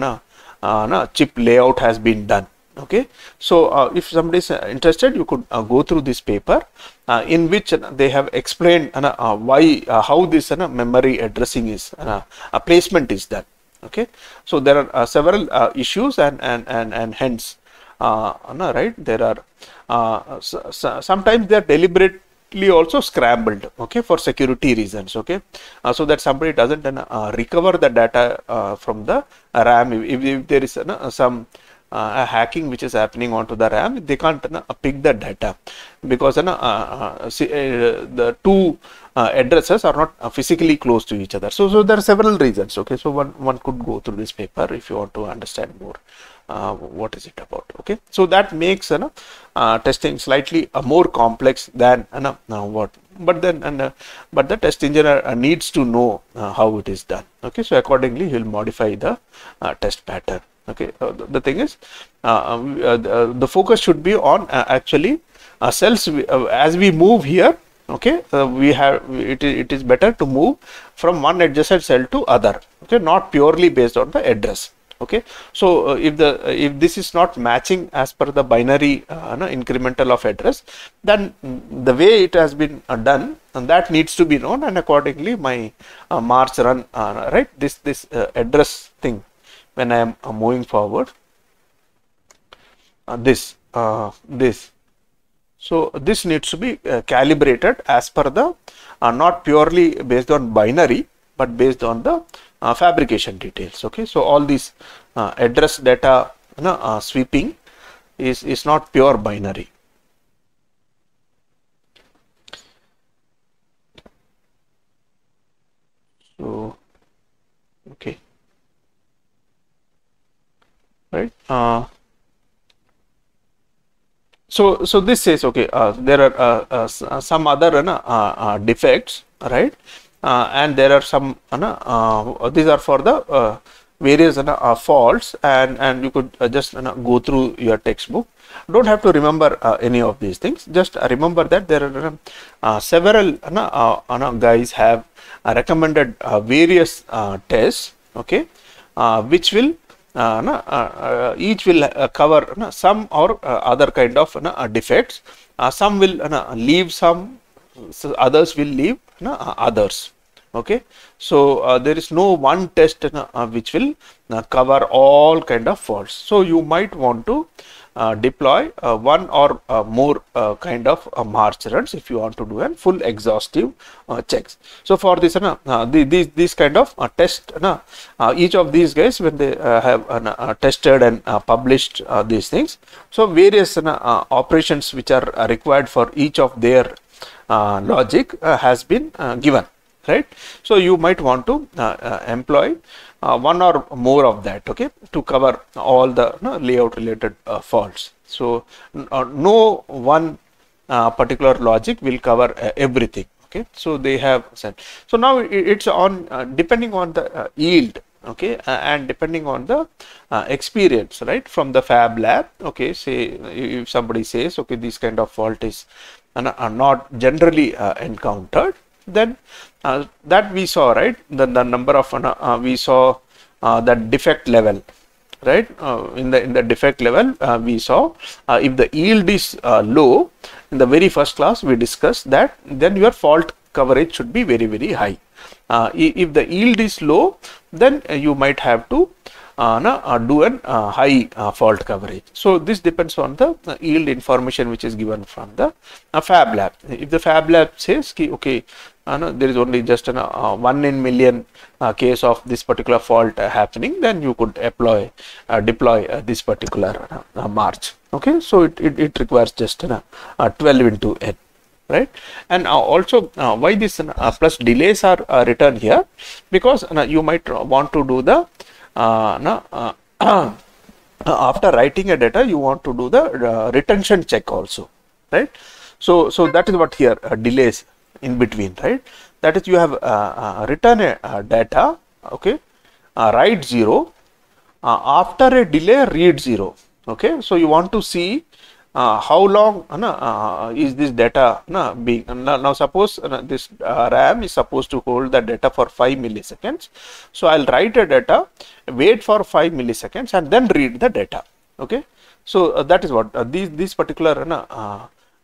uh, chip layout has been done okay? So uh, if somebody is uh, interested you could uh, go through this paper uh, in which uh, they have explained uh, why how this memory addressing is a placement is done. Okay? So there are several issues and and and, and hence right? There are so, so sometimes they are deliberately also scrambled okay for security reasons okay? Uh, so that somebody doesn't uh, recover the data uh, from the ram. If, if there is some uh, hacking which is happening onto the RAM, they can't uh, pick the data because uh, uh, see, uh, the two uh, addresses are not physically close to each other. So, so there are several reasons. Okay, so one one could go through this paper if you want to understand more. What is it about? Okay, so that makes uh, testing slightly more complex than what. But then, and, but the test engineer needs to know how it is done. Okay, so accordingly, he will modify the test pattern okay uh, the, thing is uh, uh, the, the, focus should be on actually cells as we move here okay we have it is, it is better to move from one adjacent cell to other okay not purely based on the address okay. So uh, if the uh, if this is not matching as per the binary uh, no, incremental of address then the way it has been done and that needs to be known and accordingly my march run right this this address thing when I am uh, moving forward uh, this uh, this. So this needs to be uh, calibrated as per the uh, not purely based on binary but based on the uh, fabrication details okay? So all these address data you know, sweeping is is not pure binary. So okay right? Uh, so so this says okay uh, there are uh, uh, uh some other uh, uh, uh defects right? Uh, and there are some these are for the various faults and and you could just go through your textbook. Don't have to remember any of these things. Just remember that there are several guys have recommended various tests okay which will each will cover some or other kind of defects. some will leave some, so others will leave others. Okay? So uh, there is no one test uh, which will uh, cover all kind of faults. So you might want to uh, Uh, deploy uh, one or uh, more uh, kind of uh, march runs if you want to do a full exhaustive checks. So for this, the, these these kind of test, each of these guys when they have tested and published these things, so various operations which are required for each of their logic has been given right so you might want to uh, uh, employ uh, one or more of that okay to cover all the you know, layout related uh, faults. So uh, no one uh, particular logic will cover everything okay. So they have said. So now it's on depending on the yield okay and depending on the experience right from the fab lab okay. Say if somebody says okay this kind of fault is not generally encountered then uh, that we saw right the, the number of uh, we saw uh, that defect level right uh, in the in the defect level uh, we saw uh, if the yield is low in the very first class we discussed that then your fault coverage should be very very high if the yield is low then you might have to uh, do an uh, high uh, fault coverage. So this depends on the yield information which is given from the fab lab. If the fab lab says okay uh, there is only just a uh, 1 in million uh, case of this particular fault happening then you could deploy deploy this particular march. Okay? So it, it, it requires just a 12 into n right? And uh, also uh, why this uh, plus delays are written here? Because you might want to do the after writing a data you want to do the retention check also right? So so that is what here delays in between right? That is you have uh, uh, written a uh, data okay? Uh, write 0 uh, after a delay read 0 okay? So you want to see uh, how long is this data being now, now suppose this ram is supposed to hold the data for 5 milliseconds. So i'll write a data wait for 5 milliseconds and then read the data okay? So uh, that is what uh, these these particular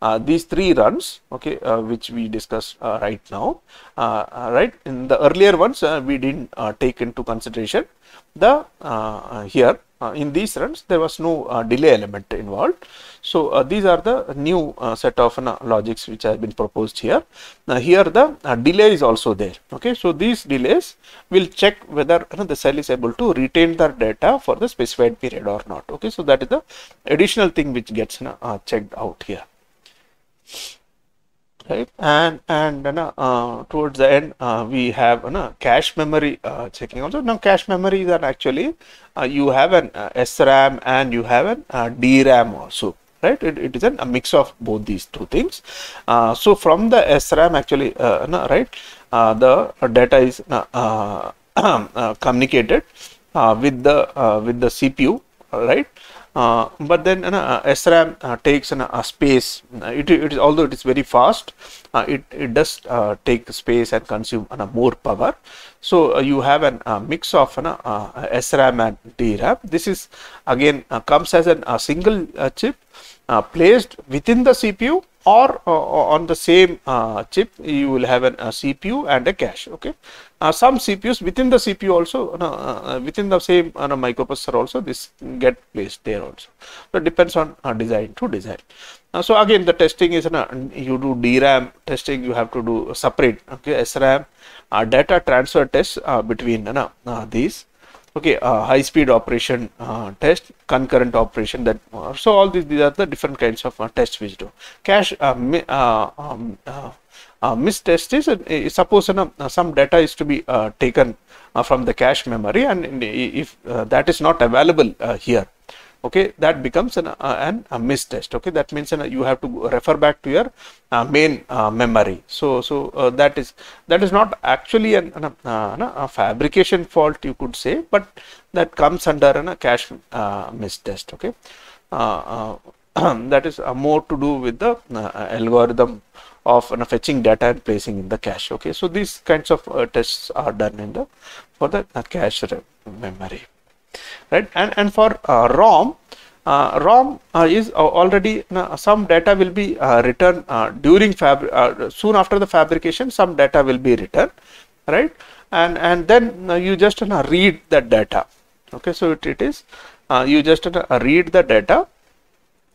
uh, these three runs okay uh, which we discussed uh, right now uh, uh, right in the earlier ones uh, we didn't uh, take into consideration. The uh, here in these runs there was no delay element involved. So these are the new set of logics which have been proposed here. Now here the delay is also there okay? So these delays will check whether the cell is able to retain the data for the specified period or not okay? So that is the additional thing which gets checked out here right? And and uh, towards the end uh, we have uh, cache memory uh, checking also. Now cache memory is that actually uh, you have an uh, SRAM and you have an uh, DRAM also. Right? It, it is an, a mix of both these two things. So from the SRAM actually no, right the data is communicated with the with the CPU right uh, but then uh, SRAM uh, takes an, a space. Uh, it, it is although it is very fast, uh, it it does uh, take space and consume uh, more power. So uh, you have uh, mix of uh, uh, SRAM and DRAM. This is again uh, comes as an, a single uh, chip uh, placed within the CPU or uh, on the same uh, chip you will have an, a CPU and a cache okay? Uh, some CPUs within the CPU also uh, uh, within the same microprocessor also this get placed there also. So depends on uh, design to design. So again the testing is you do DRAM testing you have to do separate okay SRAM data transfer tests uh, between these okay uh, high speed operation uh, test concurrent operation that uh, so all these these are the different kinds of uh, tests which do. Cache uh, mi- um, miss test is suppose some data is to be taken from the cache memory and if that is not available here okay that becomes an, uh, an a miss test. Okay that means uh, you have to refer back to your uh, main memory. So so that is that is not actually an, an, uh, a fabrication fault you could say but that comes under an, a cache uh, miss test. Okay that is more to do with the algorithm of fetching data and placing in the cache. Okay so these kinds of uh, tests are done in the for the uh, cache memory right? And and for uh, rom uh, rom uh, is uh, already some data will be uh, written uh, during fab soon after the fabrication some data will be written right? And and then you just read that data. Okay? So it, it is you just read the data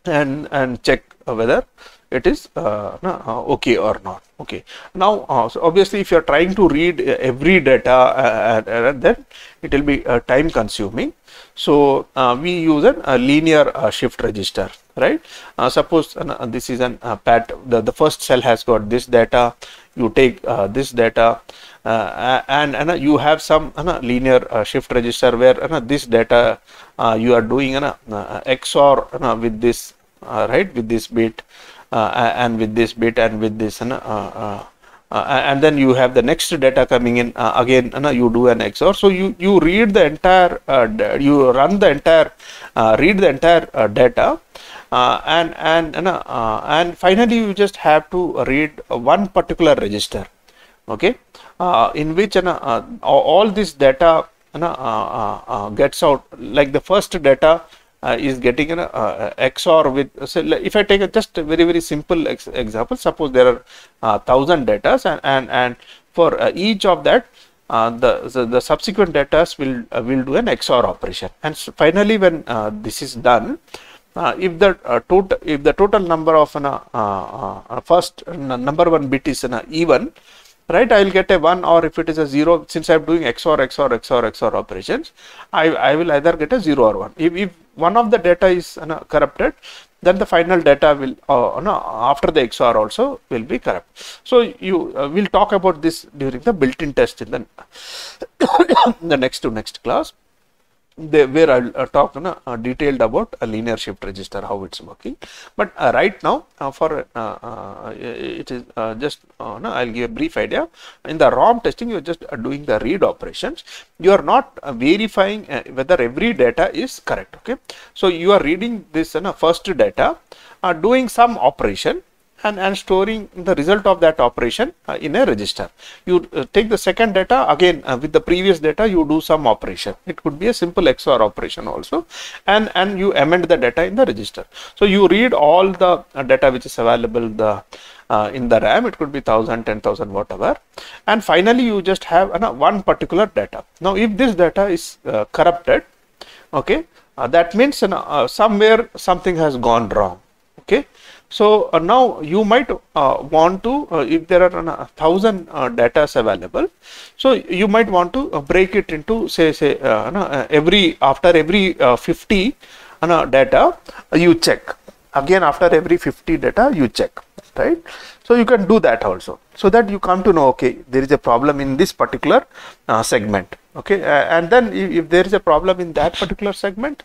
and and check whether it is uh, uh, okay or not. Okay. Now uh, so obviously if you are trying to read uh, every data uh, then it will be uh, time consuming. So uh, we use an, a linear uh, shift register right? Uh, suppose this is an pat the, the first cell has got this data you take this data and, and you have some linear shift register where this data you are doing uh, XOR with this right with this bit and with this bit and with this uh, uh, uh, and then you have the next data coming in uh, again uh, you do an XOR. So you you read the entire uh, you run the entire uh, read the entire uh, data uh, and and uh, uh, and finally you just have to read uh, one particular register okay? Uh, in which uh, uh, all this data uh, uh, uh, gets out like the first data uh, is getting an uh, XOR with so if I take a just a very very simple ex- example suppose there are uh, thousand datas and and and for uh, each of that uh, the, the the subsequent datas will uh, will do an XOR operation. And s finally when this is done if the total if the total number of an, first number one bit is an even right i will get a 1 or if it is a 0 since i am doing xor xor xor xor operations i i will either get a 0 or 1 if, if one of the data is uh, corrupted then the final data will uh, no, after the xor also will be corrupt. So you uh, will talk about this during the built-in test in the, the next to next class they, where I'll uh, talk you know, detailed about a linear shift register how it's working. But uh, right now uh, for uh, it is just no, I'll give a brief idea. In the ROM testing you're just doing the read operations. You are not verifying whether every data is correct okay? So you are reading this no, first data doing some operation and, and storing the result of that operation uh, in a register. You uh, take the second data again uh, with the previous data you do some operation. It could be a simple XOR operation also and, and you amend the data in the register. So you read all the uh, data which is available the uh, in the RAM it could be 1000 10000 whatever and finally you just have uh, one particular data now if this data is corrupted okay that means somewhere something has gone wrong okay so uh, now you might uh, want to uh, if there are a thousand uh, data available so you might want to break it into say say every after every 50 data you check. Again after every 50 data you check right? So you can do that also. So that you come to know okay there is a problem in this particular uh, segment okay? Uh, and then if, if, there is a problem in that particular segment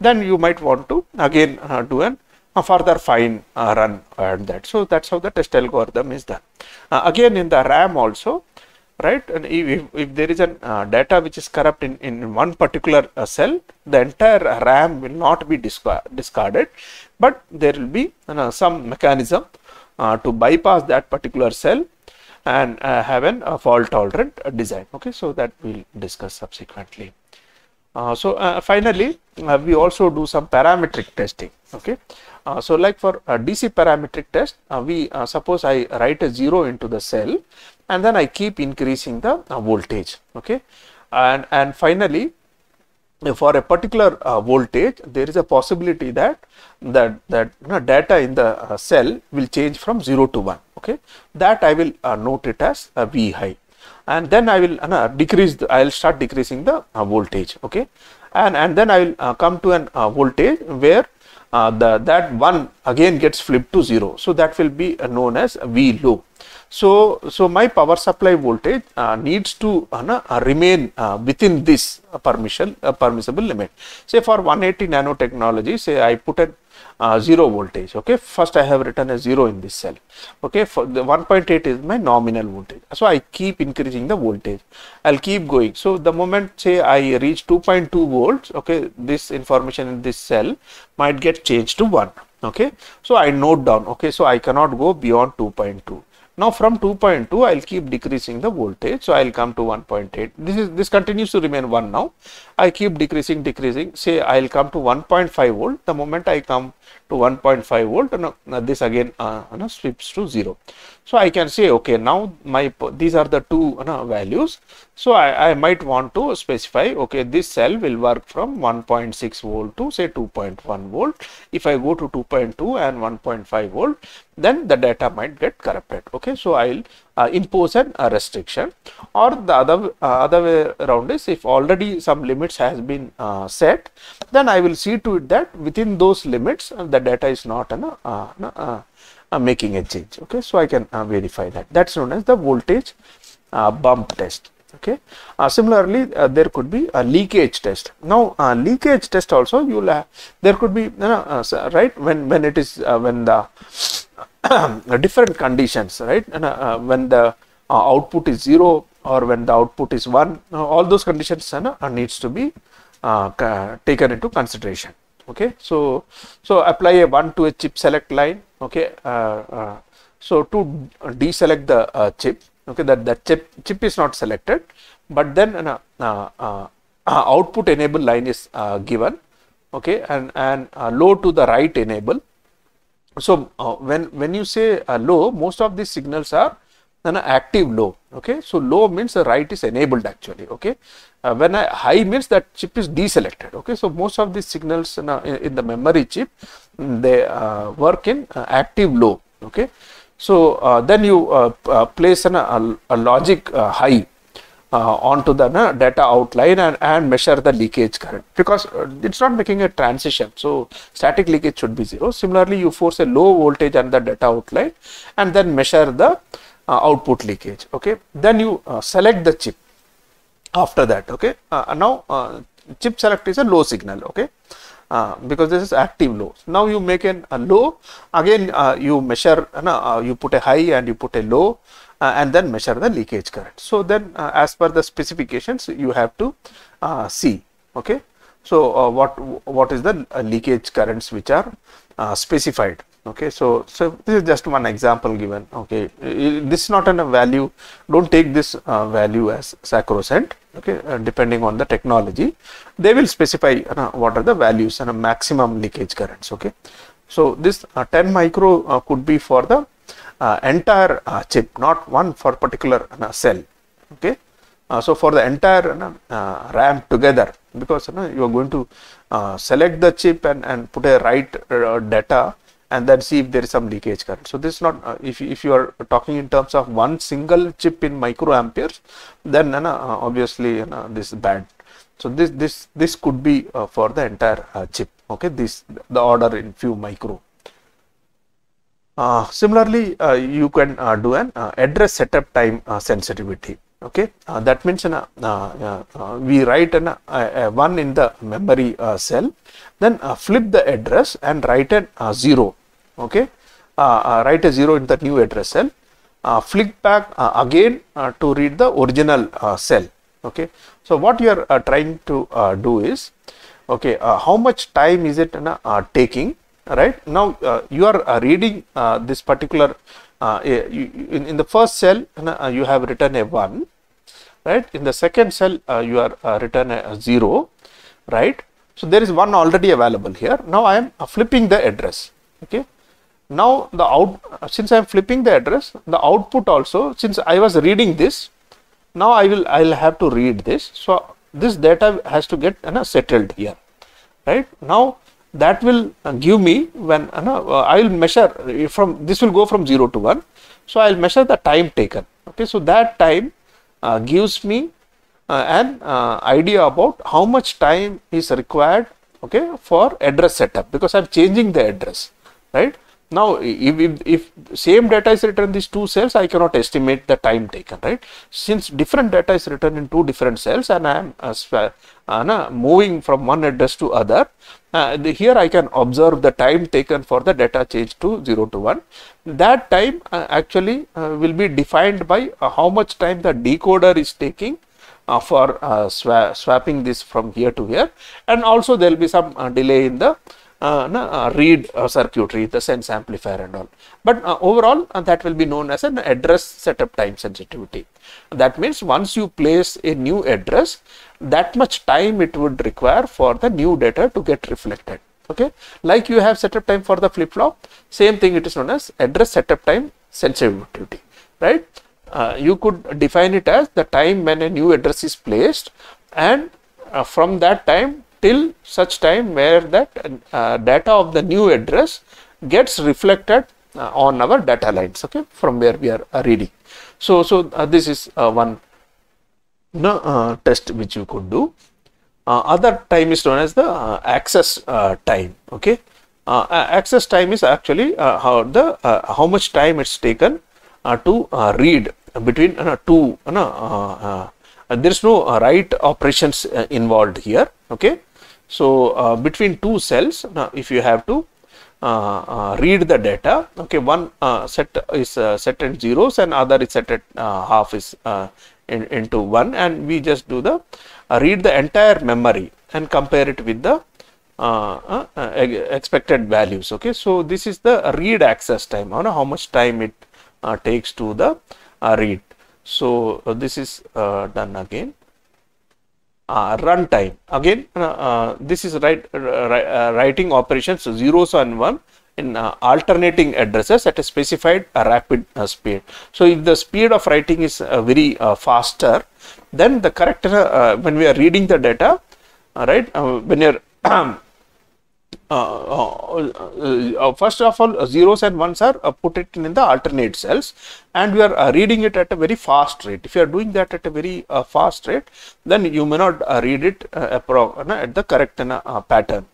then you might want to again uh, do an further fine uh, run and that. So that's how the test algorithm is done. Uh, again in the ram also right? And if, if there is a uh, data which is corrupt in, in one particular uh, cell the entire ram will not be discard, discarded. But there will be uh, some mechanism uh, to bypass that particular cell and uh, have an uh, fault tolerant design. Okay so that we'll discuss subsequently uh, so uh, finally uh, we also do some parametric testing okay? So like for dc parametric test we suppose i write a zero into the cell and then i keep increasing the voltage okay? And and finally for a particular uh, voltage there is a possibility that that that you know, data in the uh, cell will change from 0 to 1 okay? That i will uh, note it as a v high and then i will uh, decrease the, i'll start decreasing the uh, voltage okay? And and then i will uh, come to an voltage where the that one again gets flipped to 0 so that will be known as v low so, so my power supply voltage uh, needs to uh, uh, remain uh, within this permission uh, permissible limit. Say for 180 nanotechnology, say I put a uh, 0 voltage. Okay, first I have written a 0 in this cell. Okay, for the 1.8 is my nominal voltage. So I keep increasing the voltage. I'll keep going. So the moment say I reach 2.2 volts, okay, this information in this cell might get changed to 1 okay so i note down okay so i cannot go beyond 2.2 now from 2.2 I'll keep decreasing the voltage. So I'll come to 1.8. This is this continues to remain 1 now. I keep decreasing decreasing say I'll come to 1.5 volt. The moment I come to 1.5 volt no, this again uh, sweeps to 0. So I can say okay now my these are the two no, values. So I, I might want to specify okay this cell will work from 1.6 volt to say 2.1 volt. If I go to 2.2 and 1.5 volt then the data might get corrupted okay so i'll uh, impose an, a restriction or the other uh, other way around is if already some limits has been uh, set then i will see to it that within those limits uh, the data is not an, uh, uh, making a change okay? So i can verify that. That's known as the voltage bump test okay? Uh, similarly uh, there could be a leakage test. Now uh, leakage test also you will have there could be right when when it is when the different conditions right and, uh, when the uh, output is 0 or when the output is 1 uh, all those conditions needs to be taken into consideration okay so so apply a 1 to a chip select line okay so to deselect the chip okay that that chip chip is not selected but then uh, uh, uh, output enable line is given okay and and low to the write enable. So uh, when when you say uh, low most of these signals are an active low okay so low means the write is enabled actually okay uh, when I, high means that chip is deselected okay so most of these signals in, in the memory chip they uh, work in uh, active low okay so uh, then you place an, a, a logic high uh, onto the uh, data outline and, and measure the leakage current because uh, it's not making a transition. So static leakage should be zero. Similarly, you force a low voltage on the data outline and then measure the uh, output leakage. Okay, then you uh, select the chip after that. Okay, uh, now chip select is a low signal. Okay. because this is active low. Now you make an, a low again you measure you put a high and you put a low uh, and then measure the leakage current. So then uh, as per the specifications you have to uh, see okay. So what what is the leakage currents which are specified okay so so this is just one example given. Okay this is not a value. Don't take this uh, value as sacrosanct. Okay uh, depending on the technology they will specify what are the values and a maximum leakage currents. Okay so this uh, 10 micro uh, could be for the uh, entire chip not one for particular cell. Okay so for the entire RAM together, because you, are going to select the chip and, and put a write data and then see if there is some leakage current. So this is not uh, if if you are talking in terms of one single chip in microamperes, then uh, obviously you know, this is bad. So this this this could be uh, for the entire uh, chip. Okay, this the order in few micro. Uh, similarly, uh, you can uh, do an uh, address setup time uh, sensitivity. Okay, uh, that means uh, uh, uh, we write an, uh, uh, one in the memory uh, cell, then uh, flip the address and write an uh, zero. Okay, uh, uh, write a zero in the new address cell. Uh, flick back uh, again uh, to read the original uh, cell. Okay, so what you are trying to do is, okay, how much time is it taking? right? Now you are reading this particular in, in the first cell you have written a 1 right? In the second cell uh, you are uh, written a, a 0 right? So there is one already available here. Now i am flipping the address. Okay now the out since i am flipping the address the output also since i was reading this now i will i will have to read this. So this data has to get you know, settled here right? Now that will give me when uh, no, uh, I will measure from this will go from 0 to 1 so I will measure the time taken okay? So that time uh, gives me uh, an uh, idea about how much time is required okay for address setup because I'm changing the address right now if, if, if same data is written in these two cells I cannot estimate the time taken right? Since different data is written in two different cells and I am uh, uh, moving from one address to other uh, the, here I can observe the time taken for the data change to 0 to 1 that time uh, actually uh, will be defined by how much time the decoder is taking for swa- swapping this from here to here. And also there will be some delay in the uh, read circuitry, the sense amplifier and all. But overall that will be known as an address setup time sensitivity. That means once you place a new address, that much time it would require for the new data to get reflected. Okay, like you have setup time for the flip flop, same thing it is known as address setup time sensitivity, right? Uh, you could define it as the time when a new address is placed and uh, from that time till such time where that uh, data of the new address gets reflected uh, on our data lines okay from where we are uh, reading. So so uh, this is uh, one no, uh, test which you could do. Uh, other time is known as the uh, access time okay. Access time is actually how the how much time it's taken to read between two uh, there is no write operations involved here okay so uh, between two cells now if you have to uh, uh, read the data okay one uh, set is uh, set at zeros and other is set at half is in, into one and we just do the read the entire memory and compare it with the expected values okay? So this is the read access time know how much time it takes to the read. So this is done again uh, runtime. Again uh, uh, this is right uh, writing operations so zeros and one in alternating addresses at a specified rapid speed. So if the speed of writing is very faster then the correct when we are reading the data right when uh, uh, first of all uh, zeros and ones are uh, put it in the alternate cells and we are uh, reading it at a very fast rate. If you are doing that at a very uh, fast rate then you may not uh, read it uh, uh, at the correct uh, uh, pattern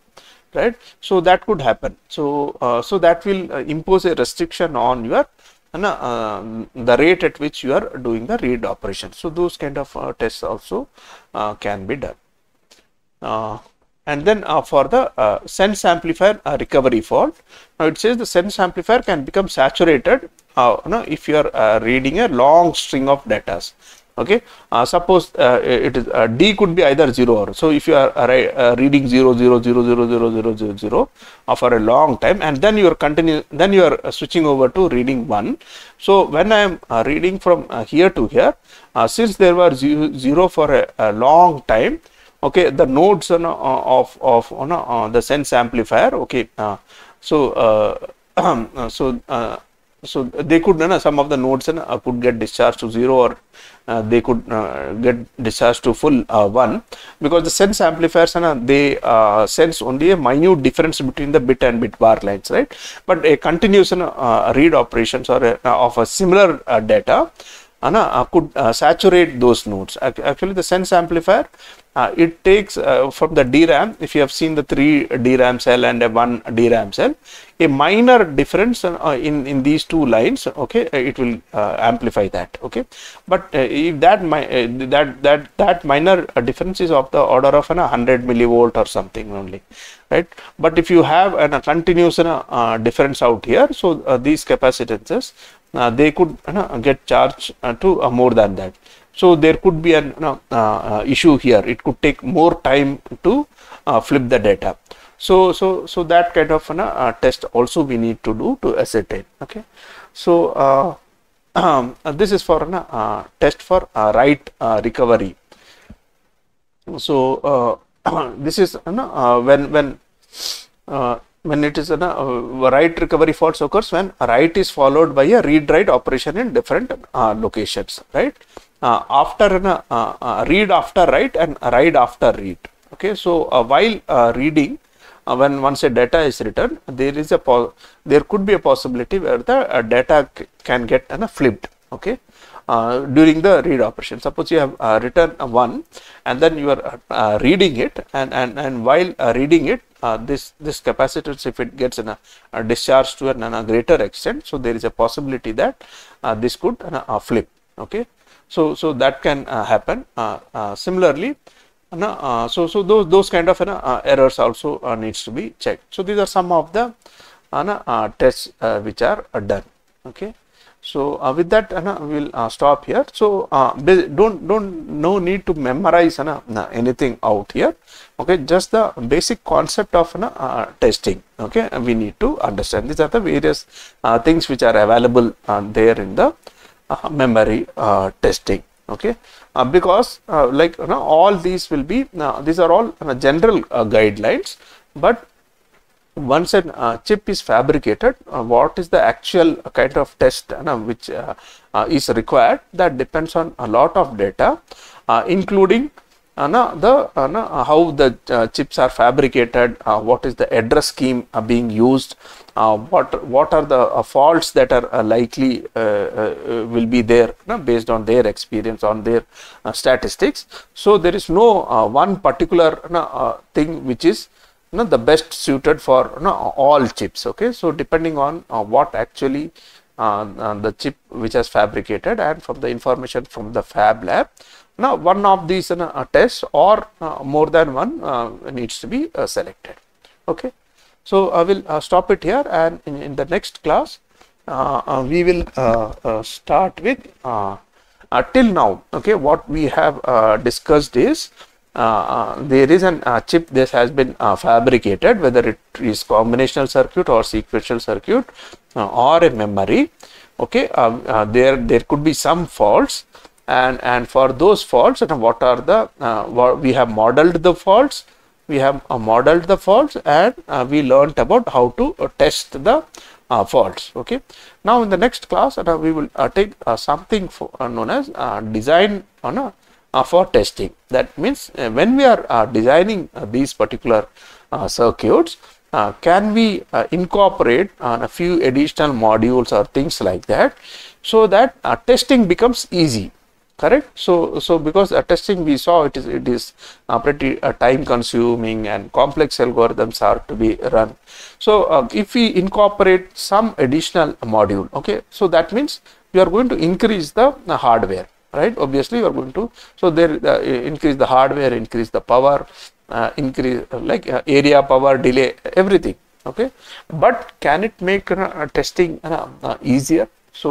right? So that could happen. So uh, so that will uh, impose a restriction on your uh, uh, the rate at which you are doing the read operation. So those kind of uh, tests also uh, can be done. Uh, and then uh, for the uh, sense amplifier uh, recovery fault. Now it says the sense amplifier can become saturated uh, you know, if you are uh, reading a long string of datas okay? Uh, suppose it is d could be either 0 or so if you are reading 0 0 0 0 0 0 0 0 uh, for a long time and then you are continue then you are switching over to reading 1 so when i am reading from here to here since there were zero, 0 for a, a long time okay the nodes uh, of of uh, the sense amplifier okay uh, so uh, uh, so uh, so they could know, some of the nodes could get discharged to zero or uh, they could uh, get discharged to full one. Because the sense amplifiers know, they sense only a minute difference between the bit and bit bar lines right? But a continuous read operations or of a similar data uh, could saturate those nodes. Actually the sense amplifier uh, it takes uh, from the DRAM, if you have seen the three DRAM cell and a one DRAM cell, a minor difference uh, in, in these two lines, okay, uh, it will uh, amplify that, okay. But uh, if that, uh, that, that, that minor uh, difference is of the order of an, 100 millivolt or something only, right. But if you have an, a continuous uh, uh, difference out here, so uh, these capacitances, uh, they could uh, get charged uh, to uh, more than that. So there could be an you know, uh, uh, issue here. It could take more time to uh, flip the data. So so so that kind of uh, test also we need to do to ascertain. Okay. So um, this is for uh, test for write recovery. So this is when when when it is a uh, write recovery faults occurs when a write is followed by a read write operation in different uh, locations right uh, after uh, uh, read after write and write after read. Okay so uh, while uh, reading when once a data is written there is a there could be a possibility where the data can get uh, flipped. Okay during the read operation. Suppose you have written one and then you are reading it and, and, and while reading it uh, this this capacitance if it gets in a, a discharge to an, a greater extent so there is a possibility that uh, this could flip. Okay so so that can uh, happen. Uh, uh, similarly uh, so so those those kind of errors also needs to be checked. So these are some of the tests which are done. Okay? So uh, with that uh, we'll uh, stop here. So don't don't no need to memorize anything out here. Okay? Just the basic concept of testing. Okay? We need to understand. These are the various things which are available there in the memory uh, testing okay uh, because uh, like you know, all these will be uh, these are all uh, general uh, guidelines but once a uh, chip is fabricated, uh, what is the actual kind of test uh, which uh, uh, is required? That depends on a lot of data, uh, including uh, the uh, how the uh, chips are fabricated, uh, what is the address scheme being used, what what are the faults that are likely will be there based on their experience on their statistics. So there is no one particular thing which is the best suited for all chips okay so depending on uh, what actually uh, uh, the chip which has fabricated and from the information from the fab lab now one of these uh, tests or uh, more than one uh, needs to be uh, selected. Okay? So i will uh, stop it here and in, in the next class uh, we will start with till now. Okay? What we have discussed is there is an uh, chip this has been fabricated whether it is combinational circuit or sequential circuit or a memory. Okay? There there could be some faults and and for those faults know, what are the uh, we have modeled the faults we have uh, modeled the faults and uh, we learnt about how to uh, test the uh, faults okay? Now in the next class uh, we will uh, take uh, something for, uh, known as uh, design on uh, for testing. That means uh, when we are uh, designing uh, these particular uh, circuits uh, can we uh, incorporate on a few additional modules or things like that so that uh, testing becomes easy correct? So so because uh, testing we saw it is it is uh, pretty uh, time consuming and complex algorithms are to be run. So uh, if we incorporate some additional module okay? So that means we are going to increase the uh, hardware right? Obviously you are going to so there uh, increase the hardware increase the power increase like area power delay everything okay? But can it make testing easier? So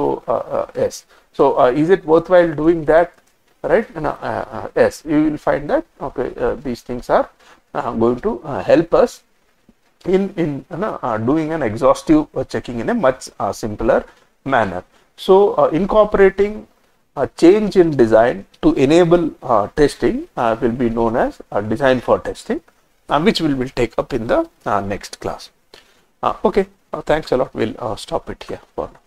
yes so uh, is it worthwhile doing that? Right? And, uh, uh, yes you will find that okay uh, these things are uh, going to uh, help us in in doing an exhaustive checking in a much simpler manner. So incorporating a change in design to enable uh, testing uh, will be known as design for testing which we will take up in the next class. Okay. Thanks a lot. We'll stop it here for now